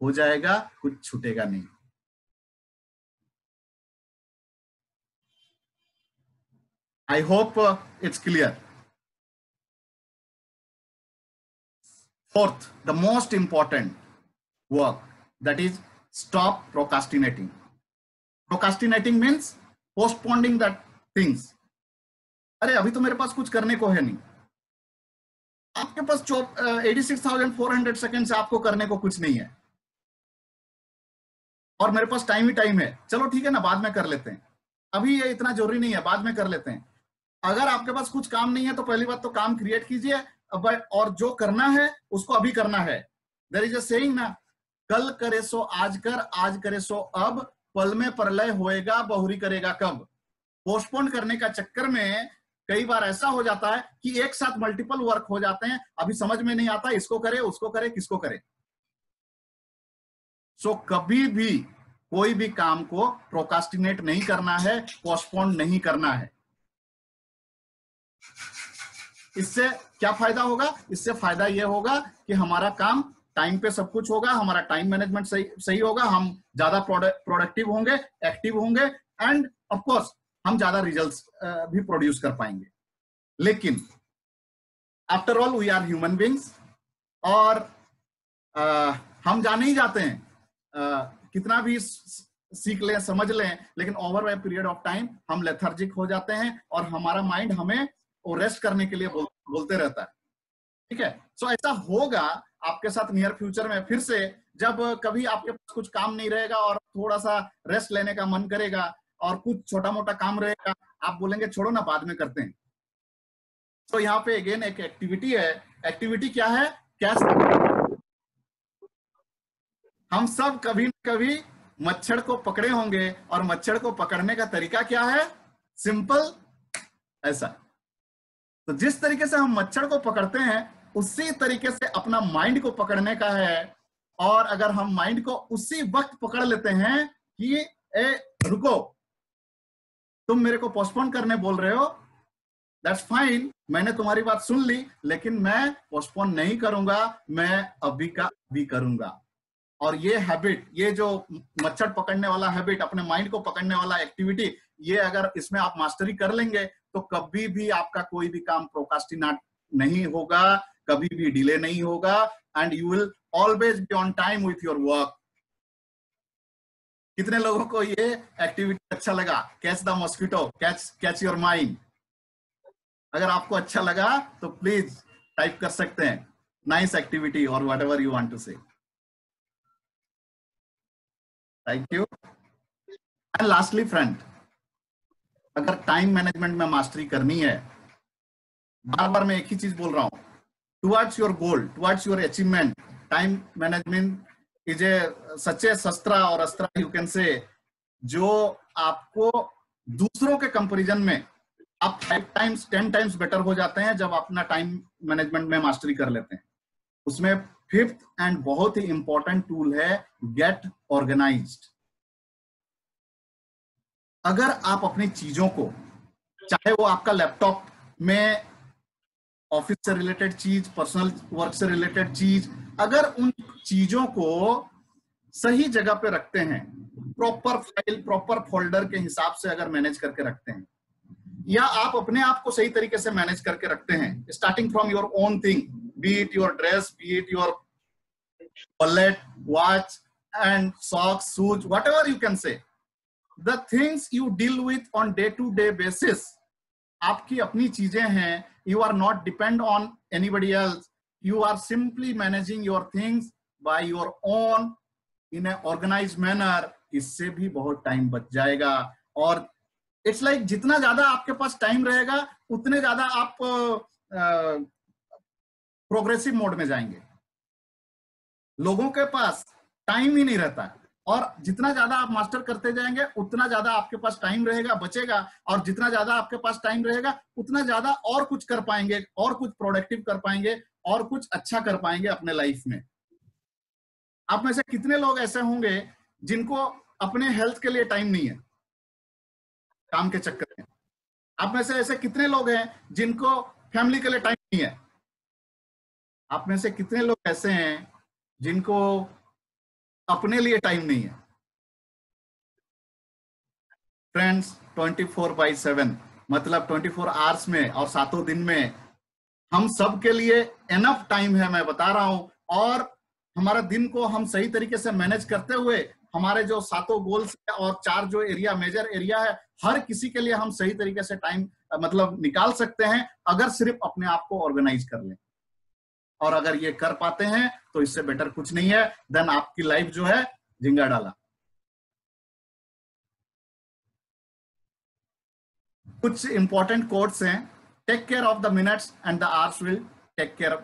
हो जाएगा, कुछ छूटेगा नहीं। I hope it's clear fourth the most important work that is stop procrastinating procrastinating means postponing that things अरे, अभी तो मेरे पास कुछ करने को है नहीं। आपके पास eighty six thousand four hundred second से आपको करने को कुछ नहीं है। और मेरे पास टाइम ही टाइम है। चलो, ठीक है ना, बाद में कर लेते हैं। अभी ये इतना ज़रूरी नहीं है, बाद में कर लेते हैं। अगर आपके पास कुछ काम नहीं है तो पहली बात तो काम क्रिएट कीजिए। और जो करना है, उसको अभी करना है। देर इज़ अ सेइंग ना, कल करे सो, आज कर, आज करे सो, अब, पल में प्रलय होएगा, बहुरी करेगा कब? पोस्टपोन करने का चक्कर में कई बार ऐसा हो जाता है कि एक साथ मल्टीपल वर्क हो जाते हैं अभी समझ में नहीं आता इसको करे उसको करे किसको करे। सो so, कभी भी कोई भी काम को प्रोकास्टिनेट नहीं करना है पोस्टपोन नहीं करना है। इससे क्या फ़ायदा होगा? इससे फ़ायदा यह होगा कि हमारा काम टाइम पे सब कुछ होगा हमारा टाइम मैनेजमेंट सही सही होगा हम ज़्यादा प्रोडक्टिव होंगे एक्टिव होंगे एंड ऑफ़ कोर्स हम ज़्यादा रिजल्ट्स भी प्रोड्यूस कर पाएँगे। लेकिन after all we are human beings और आ, हम जाने ही जाते हैं। आ, कितना भी सीख लें समझ लें लेकिन over a period of time हम लेथर्जिक हो जाते हैं और हमारा माइंड हमें रेस्ट करने के लिए बोल, बोलते रहता है। ठीक है? सो so, ऐसा होगा आपके साथ नियर फ्यूचर में फिर से जब कभी आपके पास कुछ काम नहीं रहेगा और थोड़ा सा रेस्ट लेने का मन करेगा और कुछ छोटा मोटा काम रहेगा, आप बोलेंगे छोड़ो ना, बाद में करते हैं। तो यहाँ पे अगेन एक एक्टिविटी है। एक्टिविटी क्या है? कैश हम सब कभी न कभी मच्छर को पकड़े होंगे और मच्छर को पकड़ने का तरीका क्या है? सिंपल ऐसा। तो जिस तरीके से हम मच्छर को पकड़ते हैं, उसी तरीके से अपना माइंड को पकड़ने का है। और अगर हम माइंड को उसी वक्त पकड़ लेते हैं कि ए, रुको तुम मेरे को पोस्टपोन करने बोल रहे हो। दैट्स फाइन मैंने तुम्हारी बात सुन ली, लेकिन मैं पोस्टपोन नहीं करूँगा, मैं अभी का अभी करूँगा। और ये हैबिट ये जो मच्छर पकड़ने वाला हैबिट अपने माइंड को पकड़ने वाला एक्टिविटी ये अगर इसमें आप मास्टरी कर लेंगे तो कभी भी आपका कोई भी काम प्रोकास्टिनेट नहीं होगा, कभी भी डिले नहीं होगा and you will always be on time with your work कितने लोगों को ये एक्टिविटी अच्छा लगा? Catch the mosquito catch catch your mind अगर आपको अच्छा लगा तो प्लीज़ टाइप कर सकते हैं। नाइस एक्टिविटी और whatever you want to say thank you and lastly friend अगर टाइम मैनेजमेंट में मास्टरी करनी है बार बार मैं एक ही चीज़ बोल रहा हूँ। Towards your goal towards your achievement time management ए सच्चे शस्त्र और अस्त्र यू कैन से जो आपको दूसरों के कंपैरिजन में आप five times ten times better हो जाते हैं जब अपना टाइम मैनेजमेंट में मास्टरी कर लेते हैं। उसमें फिफ्थ एंड बहुत ही इंपॉर्टेंट टूल है गेट ऑर्गेनाइज्ड अगर आप अपनी चीज़ों को, चाहे वो आपका लैपटॉप में ऑफ़िस से रिलेटेड चीज़ पर्सनल वर्क से रिलेटेड चीज़ अगर उन चीज़ों को सही जगह पे रखते हैं प्रॉपर फ़ाइल प्रॉपर फोल्डर के हिसाब से अगर मैनेज करके रखते हैं, या आप अपने आप को सही तरीके से मैनेज करके रखते हैं starting from your own thing be it your dress be it your wallet watch and socks shoes whatever you can say the things you deal with on day to day basis आपकी अपनी चीज़ें हैं you are not depend on anybody else you are simply managing your things by your own in organise manner इससे भी बहुत टाइम बच जाएगा। और इट्स लाइक like, जितना ज़्यादा आपके पास टाइम रहेगा उतने ज़्यादा आप प्रोग्रेसिव मोड में जाएँगे। लोगों के पास टाइम ही नहीं रहता। और जितना ज़्यादा आप मास्टर करते जाएँगे उतना ज़्यादा आपके पास टाइम रहेगा बचेगा। और जितना ज़्यादा आपके पास टाइम रहेगा उतना ज़्यादा और कुछ कर पाएँगे और कुछ प्रोडक्टिव कर पाएँगे। और कुछ अच्छा कर पाएँगे अपने लाइफ में। आप में से कितने लोग ऐसे होंगे जिनको अपने हेल्थ के लिए टाइम नहीं है? काम के चक्कर में। आप में से ऐसे कितने लोग हैं जिनको फैमिली के लिए टाइम नहीं है? आप में से कितने लोग ऐसे हैं जिनको अपने लिए टाइम नहीं है? फ्रेंड्स 24 फोर बाई सेवन मतलब 24 फोर आवर्स में और सातों दिन में हम सब के लिए एनफ टाइम है, मैं बता रहा हूँ। और हमारा दिन को हम सही तरीके से मैनेज करते हुए, हमारे जो सातों गोल्स और चार जो एरिया मेजर एरिया है, हर किसी के लिए हम सही तरीके से टाइम मतलब निकाल सकते हैं, अगर सिर्फ़ अपने आप को ऑर्गेनाइज कर लें। और अगर ये कर पाते हैं तो इससे बेटर कुछ नहीं है। देन आपकी लाइफ जो है, झिंगा डाला। कुछ इंपॉर्टेंट कोर्ट्स हैं। Take care of the minutes and the hours will take care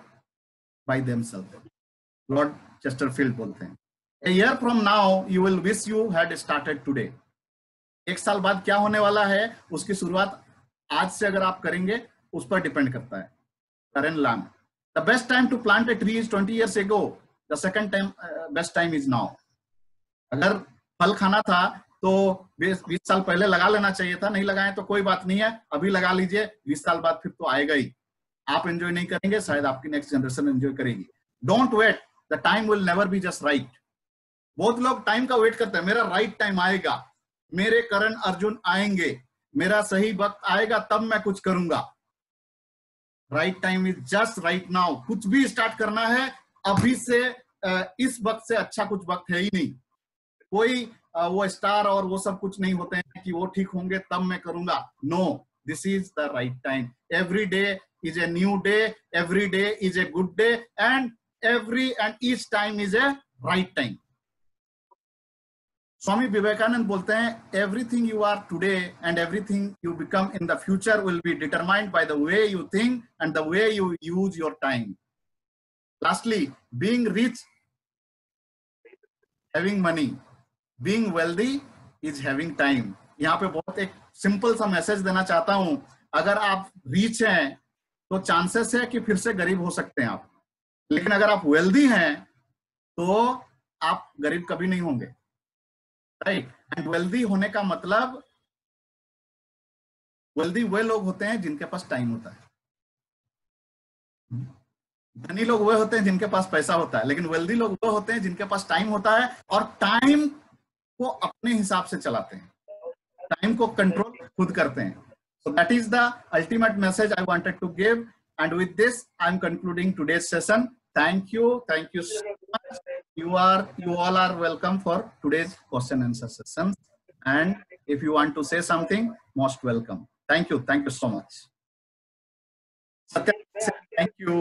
by themself Lord Chesterfield बोलते हैं a year from now you will wish you had started today एक साल बाद क्या होने वाला है? उसकी शुरुआत आज से अगर आप करेंगे, उस पर डिपेंड करता है। Karen Lamb the best time to plant a tree is twenty years ago the second time best time is now अगर फल खाना था तो बीस साल पहले लगा लेना चाहिए था, नहीं लगाए तो कोई बात नहीं है, अभी लगा लीजिए, बीस साल बाद फिर तो आएगा ही। आप एंजॉय नहीं करेंगे, शायद आपकी नेक्स्ट जनरेशन एंजॉय करेगी। Don't wait the time will never be just right बहुत लोग टाइम का वेट करते हैं, मेरा राइट right टाइम आएगा, मेरे करण अर्जुन आएँगे, मेरा सही वक्त आएगा, तब मैं कुछ करूँगा। Right time is just right now कुछ भी स्टार्ट करना है, अभी से इस वक्त से अच्छा कुछ वक्त है ही नहीं। कोई वो स्टार और वो सब कुछ नहीं होते हैं कि वो ठीक होंगे, तब मैं करूँगा। No this is the right time every day is a new day every day is a good day and every and each time is a right time. Swami Vivekananda बोलते हैं everything you are today and everything you become in the future will be determined by the way you think and the way you use your time lastly being rich having money being wealthy is having time यहाँ पे बहुत एक simple सा message देना चाहता हूँ। अगर आप रिच हैं तो चांसेस है कि फिर से गरीब हो सकते हैं आप। लेकिन अगर आप वेल्दी हैं तो आप गरीब कभी नहीं होंगे। राइट एंड वेल्दी होने का मतलब वेल्दी वे लोग होते हैं जिनके पास टाइम होता है। धनी लोग वे होते हैं जिनके पास पैसा होता है। लेकिन वेल्दी लोग वो होते हैं जिनके पास टाइम होता है। और टाइम को अपने हिसाब से चलाते हैं। टाइम को कंट्रोल खुद करते हैं। So that is the ultimate message I wanted to give and with this I am concluding today's session thank you thank you so much you are you all are welcome for today's question answer session and if you want to say something most welcome thank you thank you so much thank you.